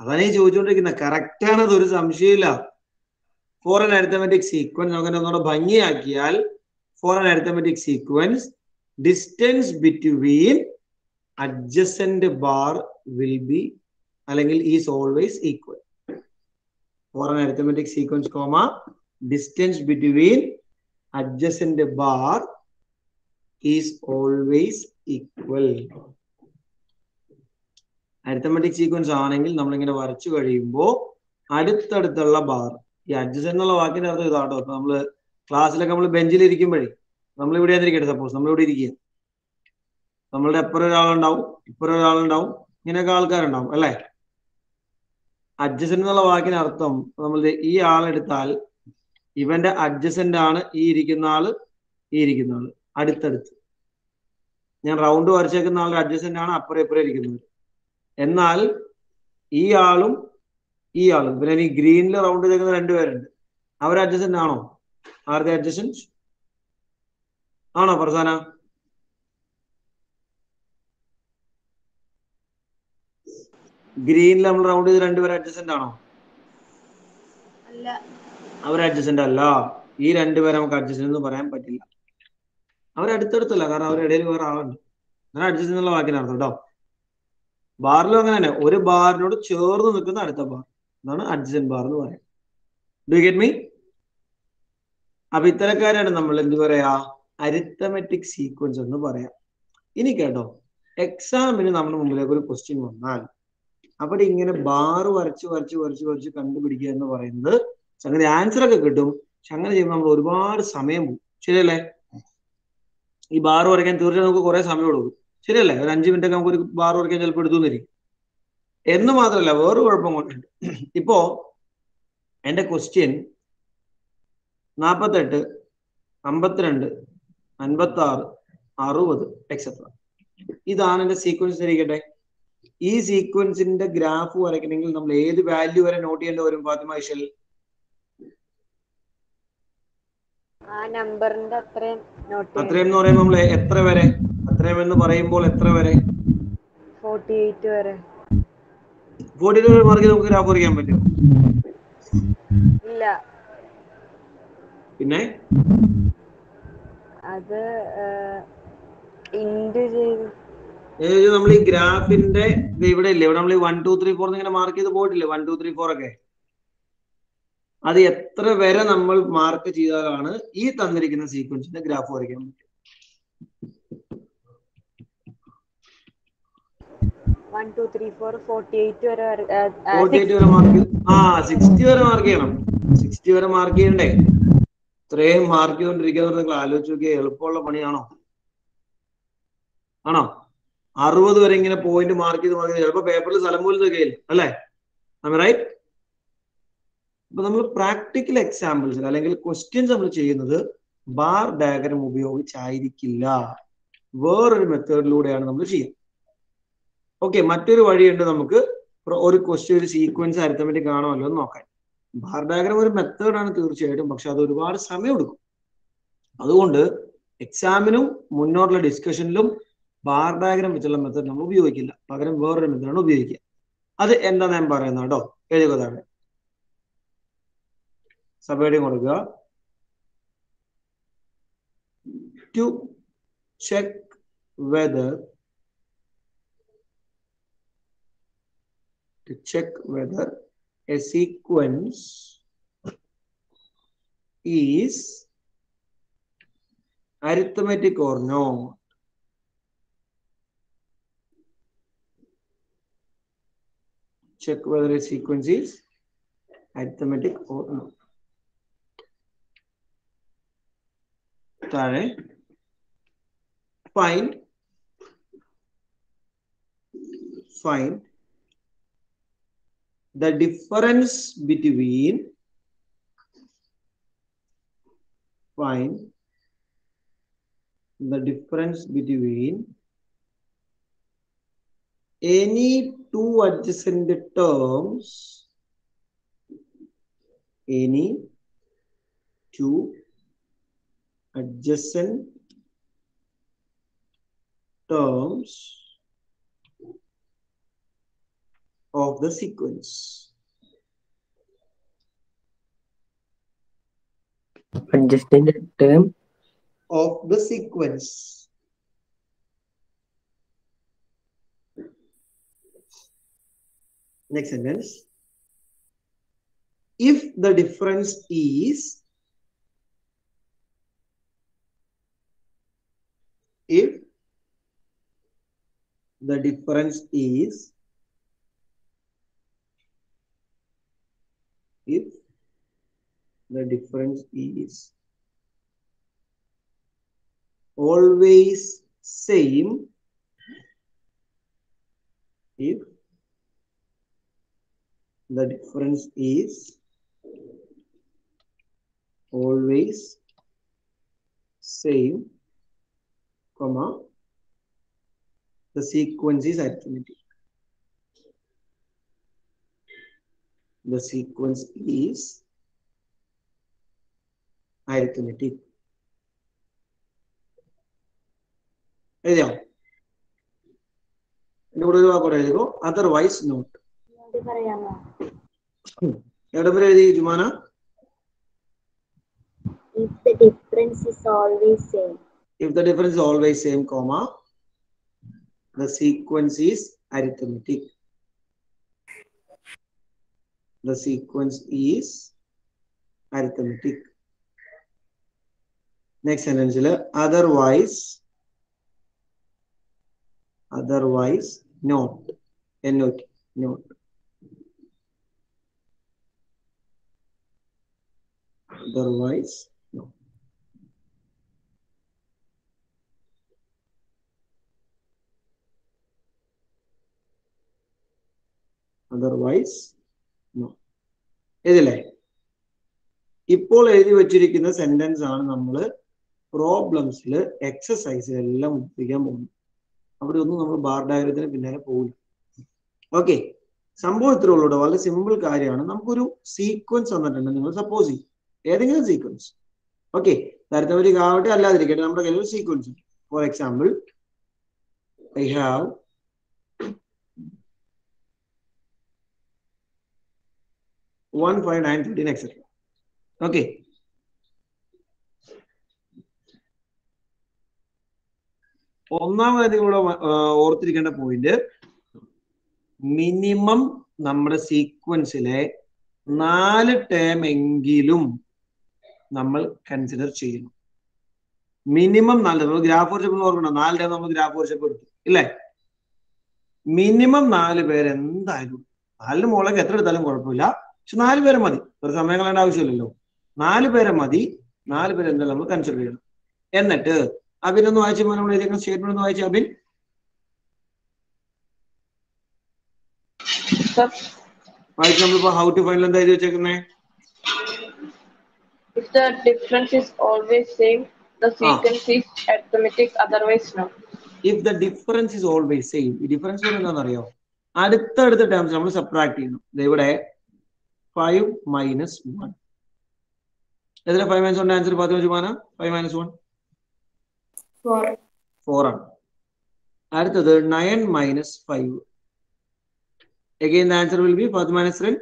അതാണ് ഈ ചോദിച്ചുകൊണ്ടിരിക്കുന്നത് കറക്റ്റ് ആണ് അതൊരു സംശയമില്ല. ഫോർ ആൻ അരിത്തമെറ്റിക് സീക്വൻസ് നമുക്ക് ഒന്നുകൂടെ ഭംഗിയാക്കിയാൽ for an arithmetic sequence distance between adjacent bar will be അല്ലെങ്കിൽ is always equal for an arithmetic sequence comma distance between adjacent bar is always equal arithmetic sequence ആണെങ്കിൽ നമ്മളിങ്ങനെ വരച്ചു കഴിയുമ്പോൾ അടുത്തടുത്തുള്ള bar ഈ adjacent എന്നുള്ള വാക്കിന്റെ അർത്ഥം ഇതാട്ടോ. നമ്മൾ ക്ലാസ്സിലൊക്കെ നമ്മൾ ബെഞ്ചിൽ ഇരിക്കുമ്പോഴേ നമ്മൾ ഇവിടെ ഇരിക്കട്ടെ സപ്പോസ് നമ്മൾ ഇവിടെ ഇരിക്കുക നമ്മളുടെ എപ്പുറം ഒരാളുണ്ടാവും ഇപ്പുറം ഒരാളുണ്ടാവും ഇങ്ങനെയൊക്കെ ആൾക്കാരുണ്ടാവും അല്ലെ? അഡ്ജസന്റ് എന്നുള്ള വാക്കിന് അർത്ഥം നമ്മൾ ഈ ആളെടുത്താൽ ഇവന്റെ അഡ്ജസന്റ് ആണ് ഈ ഇരിക്കുന്ന ആൾ ഈ ഇരിക്കുന്ന ആൾ അടുത്തടുത്ത്. ഞാൻ റൗണ്ട് വരച്ചേക്കുന്ന ആളുടെ അഡ്ജസന്റ് ആണ് അപ്പുറം ഇപ്പുറം ഇരിക്കുന്നത്. എന്നാൽ ഈ ആളും ഈ ആളും പിന്നെ ഈ ഗ്രീനിൽ റൗണ്ട് ചെയ്തേക്കുന്ന രണ്ടുപേരുണ്ട് അവർ അഡ്ജസന്റ് ആണോ? ആർ ദ അഡ്ജസന്റ് ആണോ പ്രധാന ഗ്രീനിൽ നമ്മൾ റൗണ്ട് ചെയ്ത് രണ്ടുപേരും അഡ്ജസന്റ് ആണോ? അവർ അഡ്ജസന്റ് അല്ല. ഈ രണ്ടുപേരെ നമുക്ക് അഡ്ജസന്റ് എന്ന് പറയാൻ പറ്റില്ല. അവർ അടുത്തടുത്തല്ല കാരണം അവരുടെ ഇടയിൽ വേറെ ആളുണ്ട്. അങ്ങനെ അഡ്ജസ്റ്റ് എന്നുള്ള വാക്കിന് അർത്ഥം കേട്ടോ ബാറിലും അങ്ങനെ തന്നെ. ഒരു ബാറിനോട് ചേർന്ന് നിൽക്കുന്ന അടുത്ത ബാർ. അതാണ് അഡ്ജസൻ ബാർ എന്ന് പറയുന്നത്. ഡു ഗെറ്റ് മീ അപ്പൊ ഇത്തരക്കാരാണ് നമ്മൾ എന്ത് പറയാ? അരിത്തമെറ്റിക് സീക്വൻസ് എന്ന് പറയാം. ഇനി കേട്ടോ. എക്സാമിന് നമ്മുടെ മുമ്പിലേക്ക് ഒരു ക്വസ്റ്റ്യൻ വന്നാൽ അവിടെ ഇങ്ങനെ ബാറ് വരച്ച് വരച്ച് വരച്ച് വരച്ച് കണ്ടുപിടിക്കുക എന്ന് പറയുന്നത് അങ്ങനെ ആൻസർ ഒക്കെ കിട്ടും. പക്ഷെ അങ്ങനെ ചെയ്യുമ്പോൾ നമ്മൾ ഒരുപാട് സമയം പോകും. ശരിയല്ലേ? ഈ ബാർ വരയ്ക്കാൻ തീർച്ചയായും നമുക്ക് കുറെ സമയം കൊടുക്കും ശരിയല്ലേ? ഒരു അഞ്ച് മിനിറ്റ് ഒക്കെ നമുക്ക് ഒരു ബാർ വരയ്ക്കാൻ ചിലപ്പോൾ എടുത്തുന്നിരിക്കും എന്ന് മാത്രമല്ല വേറൊരു കുഴപ്പം കൊണ്ടുണ്ട്. ഇപ്പോ എന്റെ ക്വസ്റ്റ്യൻ നാൽപ്പത്തെട്ട് അമ്പത്തിരണ്ട് അൻപത്തി ആറ് അറുപത് എക്സെട്ര ഇതാണ് എന്റെ സീക്വൻസ് ഇരിക്കട്ടെ. ഈ സീക്വൻസിന്റെ ഗ്രാഫ് വരയ്ക്കണമെങ്കിൽ നമ്മൾ ഏത് വാല്യൂ വരെ നോട്ട് ചെയ്യേണ്ടി വരും ഫാത്തിമ ഇഷൽ? അത്രയും എന്ന് പറയുമ്പോൾ നമ്മൾ എത്ര വരെ? അത്രയും എന്ന് പറയുമ്പോൾ എത്ര വരെ? ഫോർട്ടി എയ്റ്റ് വരെ. ഫോർട്ടി വരെ മാർക്ക് നമുക്ക് ഗ്രാഫ് വരയ്ക്കാൻ പറ്റും ഇല്ല. പിന്നെ? അത് നമ്മൾ ഈ ഗ്രാഫിന്റെ ദേ ഇവിടെ ഇല്ലേ ഇവിടെ നമ്മൾ ഈ വൺ ടു ത്രീ ഫോർ ഇങ്ങനെ മാർക്ക് ചെയ്ത് പോയിട്ടില്ലേ? വൺ ടു ത്രീ ഫോർ ഒക്കെ? അത് എത്ര വരെ നമ്മൾ മാർക്ക് ചെയ്താലാണ് ഈ തന്നിരിക്കുന്ന സീക്വൻസിന്റെ ഗ്രാഫ് വരയ്ക്കാൻ പറ്റും ആ സിക്സ്റ്റി വരെ മാർക്ക് ചെയ്യണം. സിക്സ്റ്റി വരെ മാർക്ക് ചെയ്യണ്ടേ? ഇത്രയും മാർക്ക് ചെയ്തുകൊണ്ടിരിക്കുന്നവർ നിങ്ങൾ ആലോചിച്ച് നോക്കിയാൽ എളുപ്പമുള്ള പണിയാണോ? ആണോ? അറുപത് വരെ ഇങ്ങനെ പോയിന്റ് മാർക്ക് ചെയ്ത് മാർക്ക് ചിലപ്പോൾ ചിലപ്പോ പേപ്പറിൽ സ്ഥലം പോലും തികയില്ല അല്ലേ? റൈറ്റ് അപ്പൊ നമ്മൾ പ്രാക്ടിക്കൽ എക്സാമ്പിൾസിൽ അല്ലെങ്കിൽ ക്വസ്റ്റ്യൻസ് നമ്മൾ ചെയ്യുന്നത് ബാർ ഡയഗ്രം ഉപയോഗിച്ചായിരിക്കില്ല. വേറൊരു മെത്തേഡിലൂടെയാണ് നമ്മൾ ചെയ്യുക. ഓക്കെ മറ്റൊരു വഴിയുണ്ട് നമുക്ക്. ഒരു ക്വസ്റ്റ്യൻ ഒരു സീക്വൻസ് അരിത്തമെറ്റിക് കാണുമല്ലോ എന്ന് നോക്കാൻ ബാർ ഡയഗ്രാം ഒരു മെത്തേഡാണ് തീർച്ചയായിട്ടും. പക്ഷെ അത് ഒരുപാട് സമയം എടുക്കും. അതുകൊണ്ട് എക്സാമിനും മുന്നോട്ടുള്ള ഡിസ്കഷനിലും ബാർ ഡയഗ്രാം വെച്ചുള്ള മെത്തേഡ് നമ്മൾ ഉപയോഗിക്കില്ല. പകരം വേറൊരു മെത്തേഡാണ് ഉപയോഗിക്കുക. അത് എന്താ ഞാൻ പറയുന്നത് കേട്ടോ. എഴുതുക താഴെ. സബേഡിയും കൊടുക്കുക. To check whether to check whether a sequence is arithmetic or not. Check whether a sequence is arithmetic or not. താഴെ find find the difference between find the difference between any two adjacent terms any two adjacent terms of the sequence. Adjusting the term Of the sequence. Next sentence. If the difference is if the difference is if the difference is always same if the difference is always same comma the sequence is arithmetic the sequence is arithmetic. Otherwise note ಎರಡು ಬರೆ ಇದೆ ಜುಮಾನ if the difference is always same if the difference is always same comma the sequence is arithmetic The sequence is arithmetic. Next sentence, otherwise, otherwise not, and not, not. Otherwise, no. Otherwise, ഇതില്ലേ ഇപ്പോൾ എഴുതി വച്ചിരിക്കുന്ന sentence ആണ് നമ്മൾ പ്രോബ്ലംസിൽ എക്സസൈസിലെല്ലാം ഉപയോഗിക്കാൻ പോകുന്നത്. അവിടെ ഒന്നും നമ്മൾ ബാർ ഡയഗ്രത്തിന് പിന്നാലെ പോകില്ല ഓക്കെ സംഭവം ഇത്രേ ഉള്ളൂ വളരെ സിമ്പിൾ കാര്യമാണ്. നമുക്കൊരു സീക്വൻസ് തന്നിട്ടുണ്ട് നിങ്ങൾ സപ്പോസ് ചെയ്യും. ഏതെങ്കിലും സീക്വൻസ് ഓക്കെ തരത്തവരിക കാവട്ടെ അല്ലാതിരിക്കട്ടെ. നമ്മുടെ കയ്യിൽ ഒരു sequence for example I have one point nine fifteen etc. Okay. ഒന്നാമതായി നിങ്ങൾ ഓർത്തിരിക്കേണ്ട പോയിന്റ് മിനിമം നമ്മുടെ സീക്വൻസിലെ നാല് ടേം എങ്കിലും നമ്മൾ കൺസിഡർ ചെയ്യണം. മിനിമം നാല് നമ്മൾ ഗ്രാഫ് വർഷപ്പ് ഓർക്കണം നാല് ടേം നമ്മൾ ഗ്രാഫ് വർഷപ്പ് എടുത്തു. ഇല്ലേ? മിനിമം നാല് പേര് എന്തായാലും നാലിന് മുകളിലേക്ക് എത്ര എടുത്താലും കുഴപ്പമില്ല. പക്ഷെ നാല് പേരെ മതി. ഒരു സമയം കളയേണ്ട ആവശ്യമില്ലല്ലോ. നാല് പേരെ മതി. നാല് പേരെ എന്തായാലും നമ്മൾ കൺസിഡർ ചെയ്യണം. എന്നിട്ട് അബിൻ ഒന്ന് വായിച്ചു നമ്മൾ എഴുതിയിരിക്കുന്ന സ്റ്റേറ്റ്മെന്റ് ഒന്ന് വായിച്ച അബിൻ. വായിച്ചു നമ്മളിപ്പോ ഹൗ ടു ഫൈനൽ എന്താ എഴുതി വെച്ചേക്കുന്നേ? If the difference is always same, the sequence is arithmetic, otherwise no. If the difference is always same ഈ ഡിഫറൻസ് എന്താണെന്ന് അറിയോ അടുത്തടുത്ത ടേംസ് നമ്മൾ സബ്ട്രാക്ട് ചെയ്യണം. ദേ ഇവിടെ ഫൈവ് മൈനസ് വൺ എത്ര ഫൈവ് മൈനസ് വൺ ആൻസർ പത്ത് ശതമാനം ഫൈവ് മൈനസ് വൺ ഫോർ ആണ്. അടുത്തത് nine minus five the answer will be പത്ത് minus three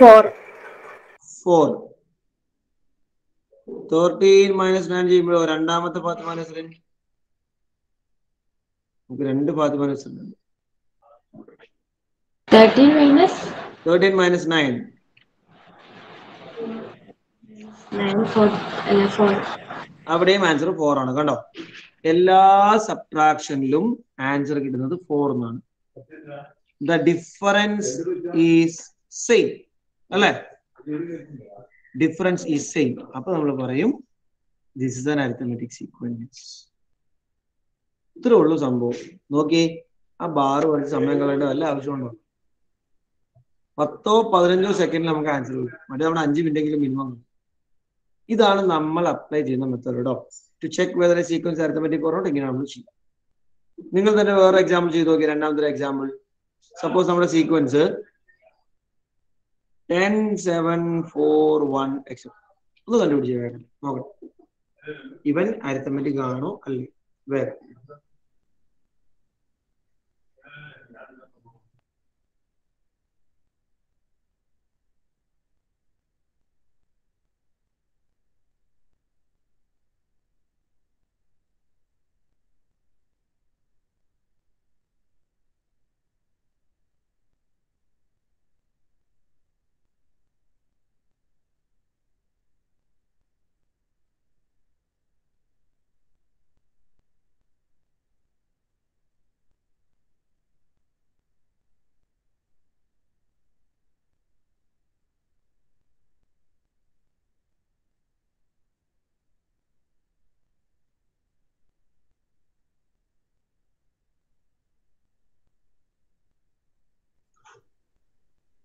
Four. Four thirteen minus nine ചെയ്യുമ്പോഴോ? രണ്ടാമത്തെ പത്ത് മൈനസ് രണ്ട്. നമുക്ക് രണ്ട് പത്ത് മൈനസ് ഉണ്ട് Thirteen minus? Thirteen minus nine nine four. Uh, four. അവിടെയും ആൻസർ ഫോർ ആണ് കണ്ടോ? എല്ലാ സബ്ട്രാക്ഷനിലും ആൻസർ കിട്ടുന്നത് ഫോർ എന്നാണ് ദ ഡിഫറൻസ് ഈസ് സെയിം അല്ലേ? ഡിഫറൻസ് ഈസ് സെയിം അപ്പൊ നമ്മൾ പറയും this is an arithmetic sequence ഇത്രേ ഉള്ളൂ സംഭവം. നോക്കി ആ ബാറ് പഠിച്ച് സമയം കളയേണ്ട വല്ല ആവശ്യമുണ്ടോ? പത്തോ പതിനഞ്ചോ സെക്കൻഡിൽ നമുക്ക് ആൻസർ കിട്ടും മറ്റേ നമ്മുടെ അഞ്ച് മിനിറ്റെങ്കിലും മിനിമം ഇതാണ് നമ്മൾ അപ്ലൈ ചെയ്യുന്ന മെത്തേഡ് കേട്ടോ to check whether sequence arithmetic പറഞ്ഞോട്ട് ഇങ്ങനെ നമ്മൾ ചെയ്യാം. നിങ്ങൾ തന്നെ വേറെ എക്സാമ്പിൾ ചെയ്ത് നോക്കി രണ്ടാമത്തെ എക്സാമ്പിൾ സപ്പോസ് നമ്മുടെ sequence ten seven four one x ഒന്ന് കണ്ടുപിടിച്ച് വേണം നോക്കട്ടെ. ഇവൻ അരിത്തമെറ്റിക് ആണോ അല്ലേ? വേറെ.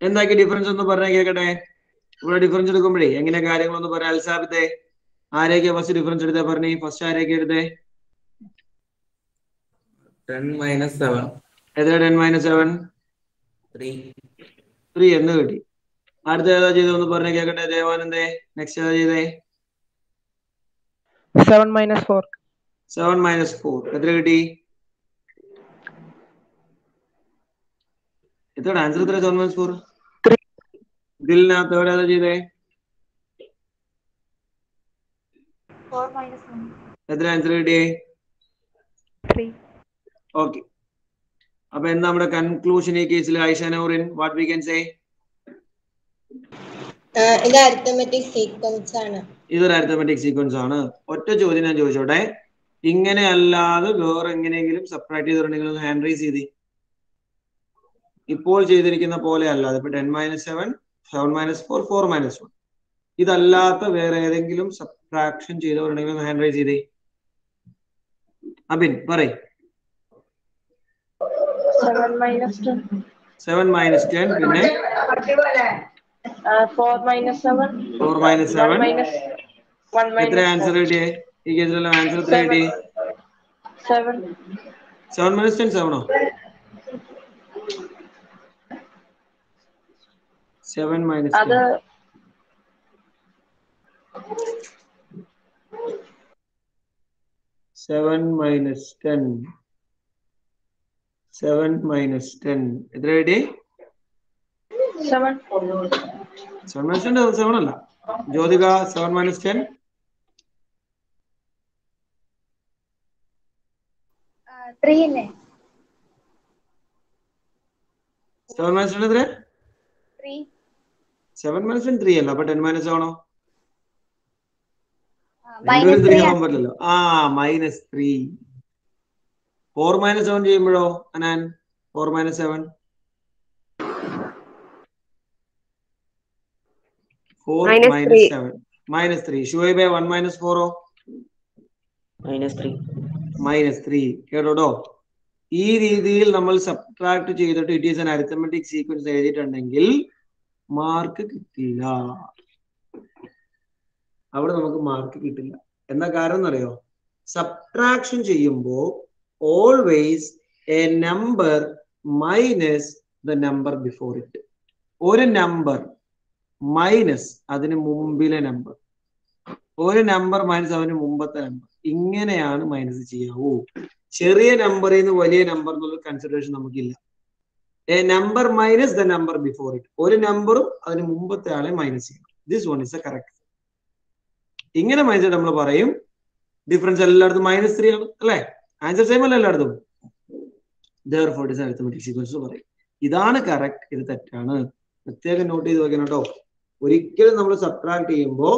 എന്താക്കി ഡിഫറൻസ് ഒന്ന് പറഞ്ഞാൽ കേക്കട്ടെ? ഇവിടെ ഡിഫറൻസ് എടുക്കുമ്പോഴേ എങ്ങനെ കാര്യങ്ങളൊന്ന് പറയാം? അൽസാബിത്തെ ആരെയൊക്കെ ഫസ്റ്റ് ഡിഫറൻസ് എടുത്തേ? പറഞ്ഞേ ഫസ്റ്റ് ആരെയൊക്കെ എടുത്തേ? ടെൻ മൈനസ് സെവൻ എത്ര ten minus seven three three എന്ന് കിട്ടി. അടുത്ത ഏതാ ചെയ്തതെന്ന് പറഞ്ഞ കേക്കട്ടെ. ദേവാനന്ദേ നെക്സ്റ്റ് ഏതാ ചെയ്തേ? Seven minus four seven minus four എത്ര കിട്ടി? എത്ര ആൻസർ എത്ര സെവൻ മൈനസ് ഫോർ എവിടെ ഏതാ ചെയ്തേ? Four minus one. എത്ര ആൻസർ കിട്ടിയേ? Three. ഓക്കെ അപ്പൊ എന്താ നമ്മുടെ കൺക്ലൂഷൻ ഈ കേസിൽ Aisha Naurin what we can say ഇത് അരിത്തമെറ്റിക് സീക്വൻസ് ആണ്. ഇതൊരു അരിത്തമെറ്റിക് സീക്വൻസ് ആണ്. ഒറ്റ ചോദ്യം ഞാൻ ചോദിച്ചോട്ടെ. ഇങ്ങനെ അല്ലാതെ വേറെ എങ്ങനെയെങ്കിലും സെപ്പറേറ്റ് ചെയ്തിട്ടുണ്ടെങ്കിൽ ഹാൻഡ് റൈസ് ചെയ്തി. ഇപ്പോൾ ചെയ്തിരിക്കുന്ന പോലെ അല്ലാതെ ഇപ്പൊ ten minus seven seven minus four four minus one ഇതല്ലാത്ത വേറെ ഏതെങ്കിലും സബ്ട്രാക്ഷൻ ചെയ്തവരുണ്ടെങ്കിൽ ഹാൻഡ് റൈസ് ചെയ്തേ. അബിൻ പറയും. സെവൻ മൈനസ് ടെൻ പിന്നെ? ഫോർ മൈനസ് സെവൻ എത്ര ആൻസർ കിട്ടിയേ? ഈ കേസിലുള്ള ആൻസർ എത്ര കിട്ടി സെവൻ മൈനസ് ടെൻ സെവനോ സെവൻ മൈനസ് അത് seven minus ten seven minus ten എത്ര കിട്ടി seven seven minus ten seven അല്ല. Jyothika seven minus ten three അല്ലേ സെവൻ മൈനസ് ടെൻ എത്ര three seven minus ten three അല്ല അപ്പൊ ടെൻ മൈനസ് ആണോ? ത്രീ ആവാൻ പറ്റില്ലല്ലോ. ആ minus three four minus seven ചെയ്യുമ്പോഴോ Anan? Four minus seven four minus. Seven minus three Shuhaib one minus ഫോറോ minus three minus three കേട്ടോട്ടോ? ഈ രീതിയിൽ നമ്മൾ സബ്ട്രാക്ട് ചെയ്തിട്ട് it is an arithmetic sequence എഴുതിയിട്ടുണ്ടെങ്കിൽ mark കിട്ടില്ല അവിടെ നമുക്ക് മാർക്ക് കിട്ടില്ല. എന്താ കാരണം എന്നറിയോ? സബ്ട്രാക്ഷൻ ചെയ്യുമ്പോൾ always a number minus the number before it ഒരു നമ്പർ മൈനസ് അതിന് മുമ്പിലെ നമ്പർ ഒരു നമ്പർ മൈനസ് അവന് മുമ്പത്തെ നമ്പർ ഇങ്ങനെയാണ് മൈനസ് ചെയ്യാവൂ. ചെറിയ നമ്പറിൽ നിന്ന് വലിയ നമ്പർ എന്നുള്ള കൺസിഡറേഷൻ നമുക്കില്ല. A number minus the number before it ഒരു നമ്പറും അതിന് മുമ്പത്തെ ആളെ മൈനസ് ചെയ്യണം. This one is a correct ഇങ്ങനെ മൈനസ് നമ്മൾ പറയും ഡിഫറൻസ് എല്ലായിടത്തും മൈനസ് ത്രീ ആണ് അല്ലെ? ആൻസർ സെയിം അല്ല എല്ലായിടത്തും? Therefore is arithmetic sequence പറയും. ഇതാണ് കറക്റ്റ് ഇത് തെറ്റാണ്. പ്രത്യേകം നോട്ട് ചെയ്ത് വെക്കണം കേട്ടോ. ഒരിക്കലും നമ്മൾ സബ്ട്രാക്ട് ചെയ്യുമ്പോൾ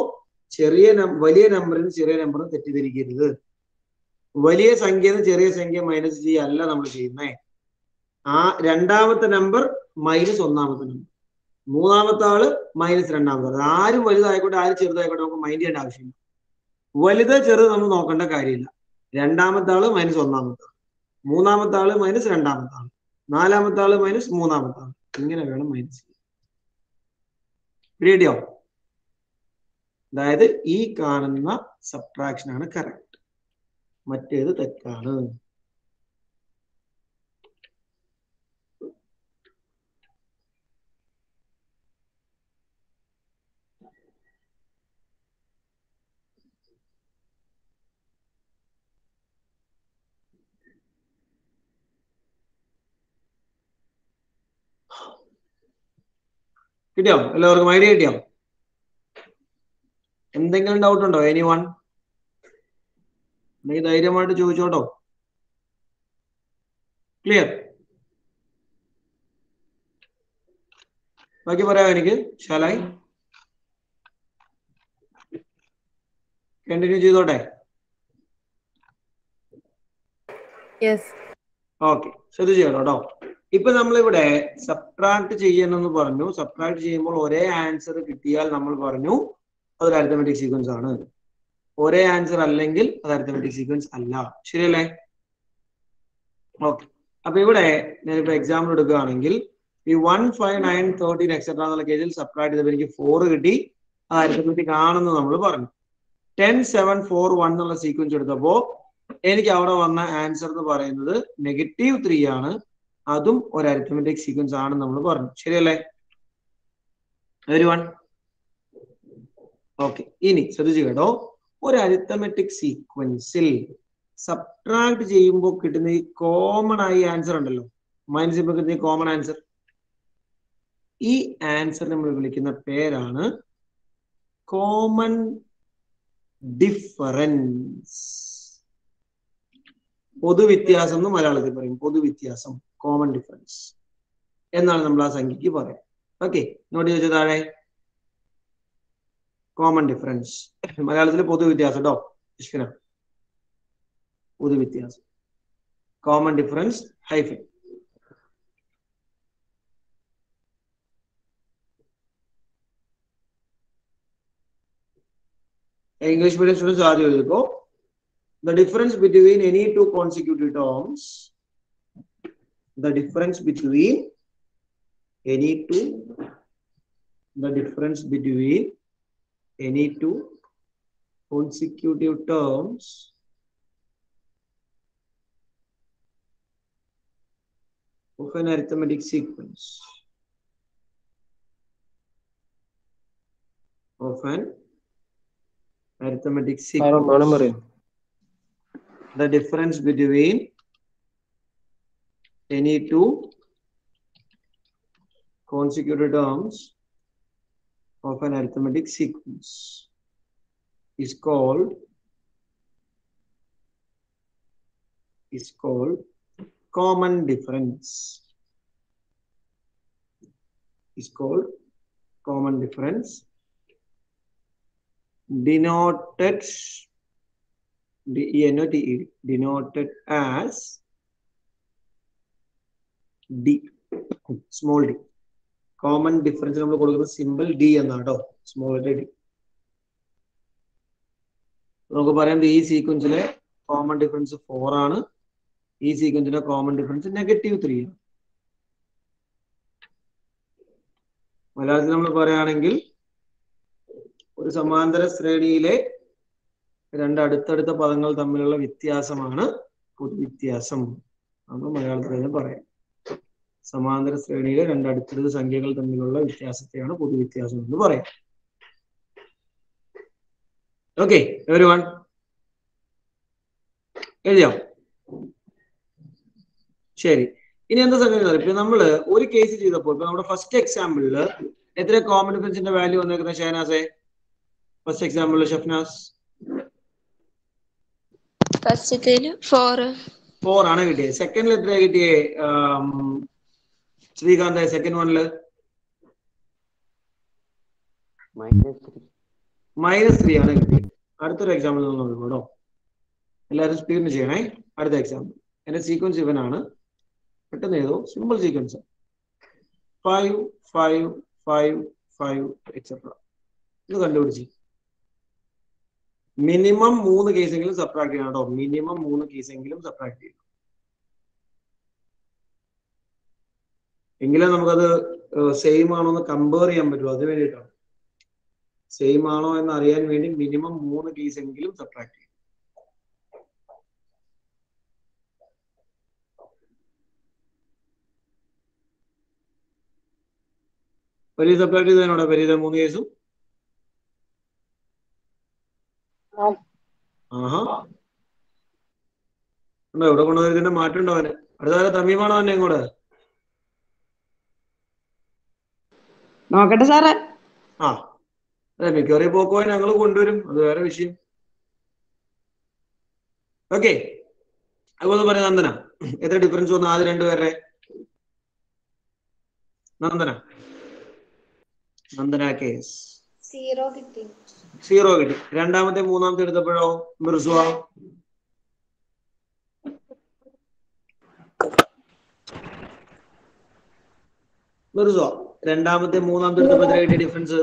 ചെറിയ വലിയ നമ്പറിന് ചെറിയ നമ്പറും തെറ്റിദ്ധരിക്കരുത്. വലിയ സംഖ്യ ചെറിയ സംഖ്യ മൈനസ് ചെയ്യല്ല നമ്മൾ ചെയ്യുന്നേ. ആ രണ്ടാമത്തെ നമ്പർ മൈനസ് ഒന്നാമത്തെ നമ്പർ മൂന്നാമത്തെ ആൾ മൈനസ് രണ്ടാമത്തെ ആൾ. ആരും വലുതായിക്കോട്ടെ ആരും ചെറുതായിക്കോട്ടെ നമുക്ക് മൈൻഡ് ചെയ്യേണ്ട ആവശ്യമില്ല. വലുത് ചെറുത് നമ്മൾ നോക്കേണ്ട കാര്യമില്ല. രണ്ടാമത്തെ ആൾ മൈനസ് ഒന്നാമത്തെ ആൾ. മൂന്നാമത്തെ ആൾ മൈനസ് രണ്ടാമത്തെ ആൾ. നാലാമത്തെ ആൾ മൈനസ് മൂന്നാമത്തെ ആൾ. ഇങ്ങനെ വേണം മൈനസ് റേഡിയോ അതായത് ഈ കാണുന്ന സബ്ട്രാക്ഷൻ ആണ് കറക്റ്റ് മറ്റേത് തെറ്റാണ്. കിട്ടിയോ? എല്ലാവർക്കും ഐഡിയ കിട്ടിയോ? എന്തെങ്കിലും ഡൗട്ട് ഉണ്ടോ? എനി വൺ ഉണ്ടെങ്കിൽ ധൈര്യമായിട്ട് ചോദിച്ചോട്ടോ. ക്ലിയർ ബാക്കി പറയാം എനിക്ക്. ശാലായി കണ്ടിന്യൂ ചെയ്തോട്ടെ? ഓക്കെ ശ്രദ്ധിച്ചു കേട്ടോ ഇപ്പൊ നമ്മളിവിടെ സബ്ട്രാക്ട് ചെയ്യണമെന്ന് പറഞ്ഞു. സബ്ട്രാക്ട് ചെയ്യുമ്പോൾ ഒരേ ആൻസർ കിട്ടിയാൽ നമ്മൾ പറഞ്ഞു അതൊരു അരിത്തമെറ്റിക് സീക്വൻസ് ആണ്. ഒരേ ആൻസർ അല്ലെങ്കിൽ അത് അരിത്തമെറ്റിക് സീക്വൻസ് അല്ല. ശരിയല്ലേ? ഓക്കെ അപ്പൊ ഇവിടെ ഞാനിപ്പോ എക്സാമ്പിൾ എടുക്കുകയാണെങ്കിൽ ഈ one five nine thirteen etcetera എന്നുള്ള കേസിൽ സബ്ട്രാക്ട് ചെയ്തപ്പോൾ എനിക്ക് ഫോർ കിട്ടി. അത് അരിത്തമെറ്റിക് ആണെന്ന് നമ്മൾ പറഞ്ഞു. ടെൻ സെവൻ ഫോർ വൺ എന്നുള്ള സീക്വൻസ് എടുത്തപ്പോ എനിക്ക് അവിടെ വന്ന ആൻസർ എന്ന് പറയുന്നത് നെഗറ്റീവ് ത്രീ ആണ്. അതും ഒരു അരിത്തമെറ്റിക് സീക്വൻസ് ആണെന്ന് നമ്മൾ പറഞ്ഞു. ശരിയല്ലേ? വെരി വൺ ഓക്കെ ഇനി ശ്രദ്ധിച്ചു കേട്ടോ. ഒരു അരിത്തമെറ്റിക് സീക്വൻസിൽ സബ്ട്രാക്ട് ചെയ്യുമ്പോൾ കിട്ടുന്ന ഈ കോമൺ ആയി ആൻസർ ഉണ്ടല്ലോ. മൈനസ് ചെയ്യുമ്പോൾ കിട്ടുന്ന കോമൺ ആൻസർ ഈ ആൻസർ നമ്മൾ വിളിക്കുന്ന പേരാണ് കോമൺ ഡിഫറൻസ് പൊതുവ്യത്യാസം എന്ന് മലയാളത്തിൽ പറയും. പൊതുവ്യത്യാസം കോമൺ ഡിഫറൻസ് എന്നാണ് നമ്മൾ ആ സംഖ്യക്ക് പറയാം. ഓക്കെ നോട്ട് ചോദിച്ച താഴെ? കോമൺ ഡിഫറൻസ് മലയാളത്തിൽ പൊതുവ്യത്യാസം കേട്ടോ ഇഷ്കന. പൊതുവ്യത്യാസം. Common difference hyphen English medium students are you go. The difference between any two consecutive terms, the difference between any two, the difference between any two consecutive terms of an arithmetic sequence of an arithmetic sequence. the difference between any two consecutive terms of an arithmetic sequence is called is called common difference. Is called common difference. Denoted D-E-N-O-T-E, denoted as D, small d. Common difference നമ്മൾ കൊടുക്കുന്ന simple D എന്നാട്ടോ small D നമുക്ക് പറയാം ഈ സീക്വൻസിലെ common difference four ആണ്. ഈ സീക്വൻസിന്റെ കോമൺ ഡിഫറൻസ് നെഗറ്റീവ് ത്രീ ആണ്. മലയാളത്തിൽ നമ്മൾ പറയുകയാണെങ്കിൽ ഒരു സമാന്തര ശ്രേണിയിലെ രണ്ട് അടുത്തടുത്ത പദങ്ങൾ തമ്മിലുള്ള വ്യത്യാസമാണ് പൊതുവ്യത്യാസം. നമ്മൾ മലയാളത്തിൽ തന്നെ പറയാം. സമാന്തര ശ്രേണിയിലെ രണ്ട് അടുത്തടുത്ത സംഖ്യകൾ തമ്മിലുള്ള വ്യത്യാസത്തെയാണ് പൊതുവ്യത്യാസം എന്ന് പറയാം. ഓക്കെ എവരി വൺ എഴുതിയോ? ശരി. ഇനി എന്താ സംഗതി ഇപ്പൊ നമ്മൾ ഒരു കേസ് ചെയ്തപ്പോൾ ഇപ്പൊ നമ്മുടെ ഫസ്റ്റ് എക്സാമ്പിളിൽ എത്ര കോമൺ ഡിഫറൻസിന്റെ വാല്യൂ വന്നേക്കുന്നത് ഷഹനാസെ? ഫസ്റ്റ് എക്സാമ്പിളിൽ ഷഫ്നാസ് ഫസ്റ്റത്തേൽ ഫോർ ഫോർ ആണ് കിട്ടിയത്. സെക്കൻഡിൽ എത്ര കിട്ടിയേ ശ്രീകാന്ത്. സെക്കൻഡ് വണ്ണിൽ മൈനസ് ത്രീ ആണ് കിട്ടിയത്. അടുത്തൊരു എക്സാമ്പിൾ നോക്കാം കേട്ടോ. എല്ലാവരും സ്പീഡിന് ചെയ്യണേ. അടുത്ത എക്സാമ്പിൾ എന്റെ സീക്വൻസ് ഇവനാണ് പെട്ടെന്ന് ഏതോ simple sequence five five five five etcetera ഇത് കണ്ടുപിടിച്ച്. മിനിമം മൂന്ന് കേസെങ്കിലും സബ്ട്രാക്ട് ചെയ്യണം കേട്ടോ. മിനിമം മൂന്ന് കേസെങ്കിലും സബ്ട്രാക്ട് ചെയ്യണം. എങ്കിലേ നമുക്കത് സെയിം ആണോ എന്ന് കമ്പയർ ചെയ്യാൻ പറ്റുമോ അതിന് വേണ്ടിയിട്ടാണ്. സെയിം ആണോ എന്ന് അറിയാൻ വേണ്ടി മിനിമം മൂന്ന് കേസെങ്കിലും സബ്ട്രാക്ട് ചെയ്യണം. വലിയ സബ്ട്രാക്ട് ചെയ്തതിനോടെ വലിയ മൂന്ന് കേസും ആഹാ. ഉണ്ടോ ഇവിടെ കൊണ്ടുവരുന്നതിന്റെ മാറ്റം ഉണ്ടോ അവന്? അടുത്ത തമീമാണോ അവനെ കൂടെ നോക്കട്ടെ സാറേ. ആ. അതെ മിക്കവാറും പോക്കോ ഞങ്ങൾ കൊണ്ടുവരും. അത് വേറെ വിഷയം. ഓക്കെ. അതുപോലെ പറയാം നന്ദന. എത്ര ഡിഫറൻസ് വന്നു ആദ്യം രണ്ടുപേരുടെ? നന്ദന. നന്ദന കേസ് സീറോ കിട്ടി. സീറോ കിട്ടി. രണ്ടാമത്തെ മൂന്നാമത്തെ എടുത്തപ്പോഴോ മിർസുവ മിർസുവ രണ്ടാമത്തെ മൂന്നാമത്തെ എടുത്തപ്പോ എത്ര കിട്ടിയ ഡിഫറൻസ്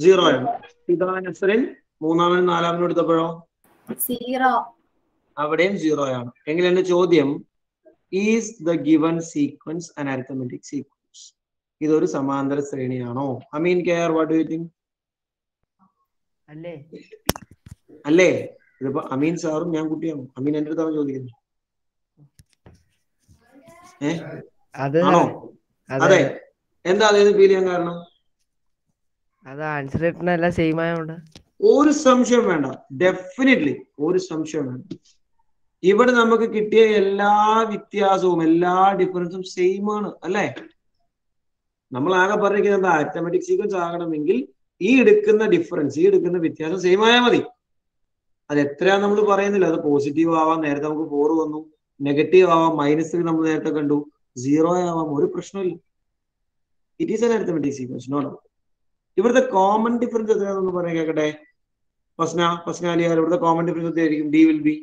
സീറോ ആണ്. ഇതാണ് നസറിൻ മൂന്നാമനും നാലാമനും എടുത്തപ്പോഴോ? സീറോ അവിടെയും സീറോ ആണ്. എങ്കിൽ എന്റെ ചോദ്യം is the given sequence an arithmetic sequence ഇതൊരു സമാന്തര ശ്രേണിയാണോ? I mean care what you think അല്ലേ? അല്ലേ? ഇതിപ്പോ അമീൻ സാറും ഞാൻ കുട്ടിയാണ്. അമീൻ എന്റെ അടുത്താണ് ചോദിക്കുന്നത്. അത് ആണോ? അതെ അതെ. എന്താ ഫീൽ ചെയ്യാൻ കാരണം? അത് ആൻസർ കിട്ടുന്നതെല്ലാം സെയിം ആയതുകൊണ്ട് ഒരു സംശയം വേണ്ട. ഡെഫിനറ്റ്ലി ഒരു സംശയം വേണ്ട. ഇവിടെ നമുക്ക് കിട്ടിയ എല്ലാ വ്യത്യാസവും എല്ലാ ഡിഫറൻസും സെയിം ആണ്. അല്ലേ? നമ്മൾ ആകെ പറഞ്ഞിരിക്കുന്നത് എന്താ? അറ്റമാറ്റിക് സീക്വൻസ് ആകണമെങ്കിൽ ഈ എടുക്കുന്ന ഡിഫറൻസ് ഈ എടുക്കുന്ന വ്യത്യാസം സെയിം ആയാൽ മതി. അത് എത്രയാന്ന് നമ്മൾ പറയുന്നില്ല. അത് പോസിറ്റീവ് ആവാം നേരത്തെ നമുക്ക് ഫോർ വന്നു. നെഗറ്റീവ് ആവാം മൈനസ് ത്രീ നമ്മൾ നേരത്തെ കണ്ടു. സീറോ ആവാം ഒരു പ്രശ്നമില്ല it is an arithmetic sequence no doubt ഇവിടുത്തെ കോമൺ ഡിഫറൻസ് എത്രയാണെന്ന് പറയാൻ കേൾക്കട്ടെ ഫസ്ന ഫസ്നാലിയാർ ഇവിടുത്തെ കോമൺ ഡിഫറൻസ് എത്രയായിരിക്കും? D will be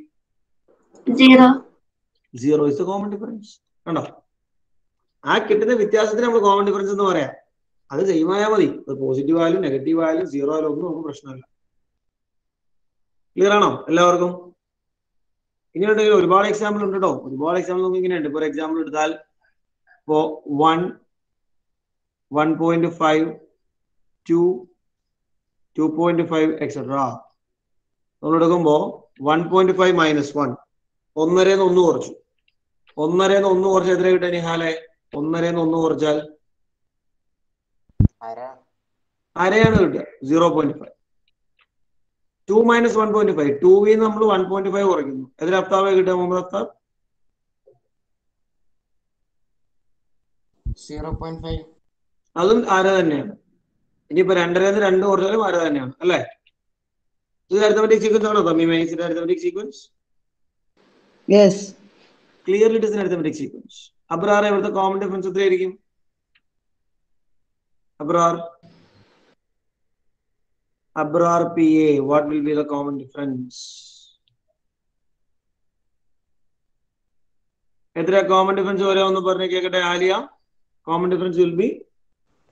zero zero is the common difference കണ്ടോ? ആ കിട്ടുന്ന വ്യത്യാസത്തിന് നമ്മൾ കോമൺ ഡിഫറൻസ് എന്ന് പറയാം. അത് സെയിം ആയാൽ മതി. പോസിറ്റീവ് ആയാലും നെഗറ്റീവ് ആയാലും സീറോ ആയാലും ഒന്നും നമുക്ക് പ്രശ്നമില്ല. ക്ലിയർ ആണോ എല്ലാവർക്കും? ഇനി ഉണ്ടെങ്കിൽ ഒരുപാട് എക്സാമ്പിൾ ഉണ്ട് കേട്ടോ ഒരുപാട് എക്സാമ്പിൾ നമുക്ക് ഇങ്ങനെ ഉണ്ട് ഫോർ എക്സാമ്പിൾ എടുത്താൽ ഇപ്പോ one one point five two two point five etcetera നമ്മൾ എടുക്കുമ്പോ one point five minus one ഒന്നരന്ന് ഒന്ന് കുറച്ചു. ഒന്നരന്ന് ഒന്ന് കുറച്ച് എത്ര കിട്ടാൻ ഹാലെ? ഒന്നരന്ന് ഒന്ന് കുറച്ചാൽ അരയാണ് കിട്ടുക. Zero point five two minus one point five ടൂവിൽ നമ്മൾ വൺ പോയിന്റ് ഫൈവ് കുറയ്ക്കുന്നു. എതിൽ അഫ്താബെ കിട്ടുക Muhammad Aftab? Zero point five അതും അര തന്നെയാണ്. ഇനിയിപ്പോ രണ്ടരന്ന് രണ്ട് കുറച്ചാലും അര തന്നെയാണ്. അല്ലേ? ഇത് അരിത്തമെറ്റിക് സീക്വൻസ് ആണോ? തമ്മി മൈനസിന്റെ arithmetic sequence yes clearly it is arithmetic sequence Abrar ഇവിടുത്തെ കോമൺ ഡിഫറൻസ് എത്രയായിരിക്കും? Abrar? Abrar PA, what will be the common difference? എത്ര കോമൺ ഡിഫറൻസ് വരെ ഒന്ന് പറഞ്ഞു കേക്കട്ടെ Aliya? Common difference will be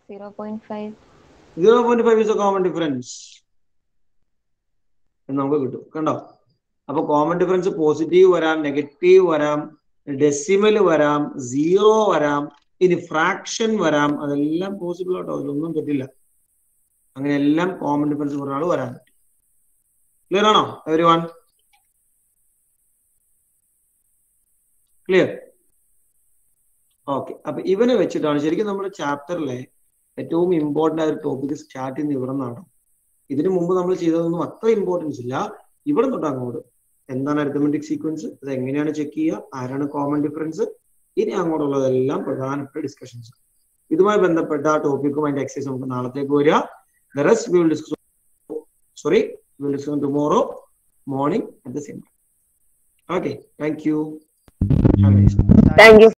zero point five zero point five is a common difference നമുക്ക് കിട്ടും കണ്ടോ? അപ്പൊ കോമൺ ഡിഫറൻസ് പോസിറ്റീവ് വരാം നെഗറ്റീവ് വരാം ഡെസിമൽ വരാം സീറോ വരാം ഇനി ഫ്രാക്ഷൻ വരാം അതെല്ലാം പോസിബിൾ ആട്ടോ അതിലൊന്നും പറ്റില്ല അങ്ങനെ എല്ലാം കോമൺ ഡിഫറൻസ് ആൾ വരാൻ പറ്റും ക്ലിയർ ആണോ എവരി വൺ ക്ലിയർ ഓക്കെ അപ്പൊ ഇവനെ വെച്ചിട്ടാണ് ശരിക്കും നമ്മുടെ ചാപ്റ്ററിലെ ഏറ്റവും ഇമ്പോർട്ടന്റ് ആയ ഒരു ടോപ്പിക് സ്റ്റാർട്ട് ചെയ്യുന്ന ഇവിടെ നിന്നാണ് ഇതിനു മുമ്പ് നമ്മൾ ചെയ്തതൊന്നും അത്ര ഇമ്പോർട്ടൻസ് ഇല്ല. ഇവിടെ തൊട്ട് അങ്ങോട്ട്. എന്താണ് അരിത്തമെറ്റിക് സീക്വൻസ് അത് എങ്ങനെയാണ് ചെക്ക് ചെയ്യുക? ആരാണ് കോമൺ ഡിഫറൻസ് ഇനി അങ്ങോട്ടുള്ളതെല്ലാം പ്രധാനപ്പെട്ട ഡിസ്കഷൻസ് ഇതുമായി ബന്ധപ്പെട്ട ആ ടോപ്പിക്കും അതിന്റെ എക്സസൈസ് നമുക്ക് നാളത്തേക്ക് വരിക. The rest we will discuss. Sorry, we will discuss tomorrow morning at the same time. Okay, thank you. Thank you.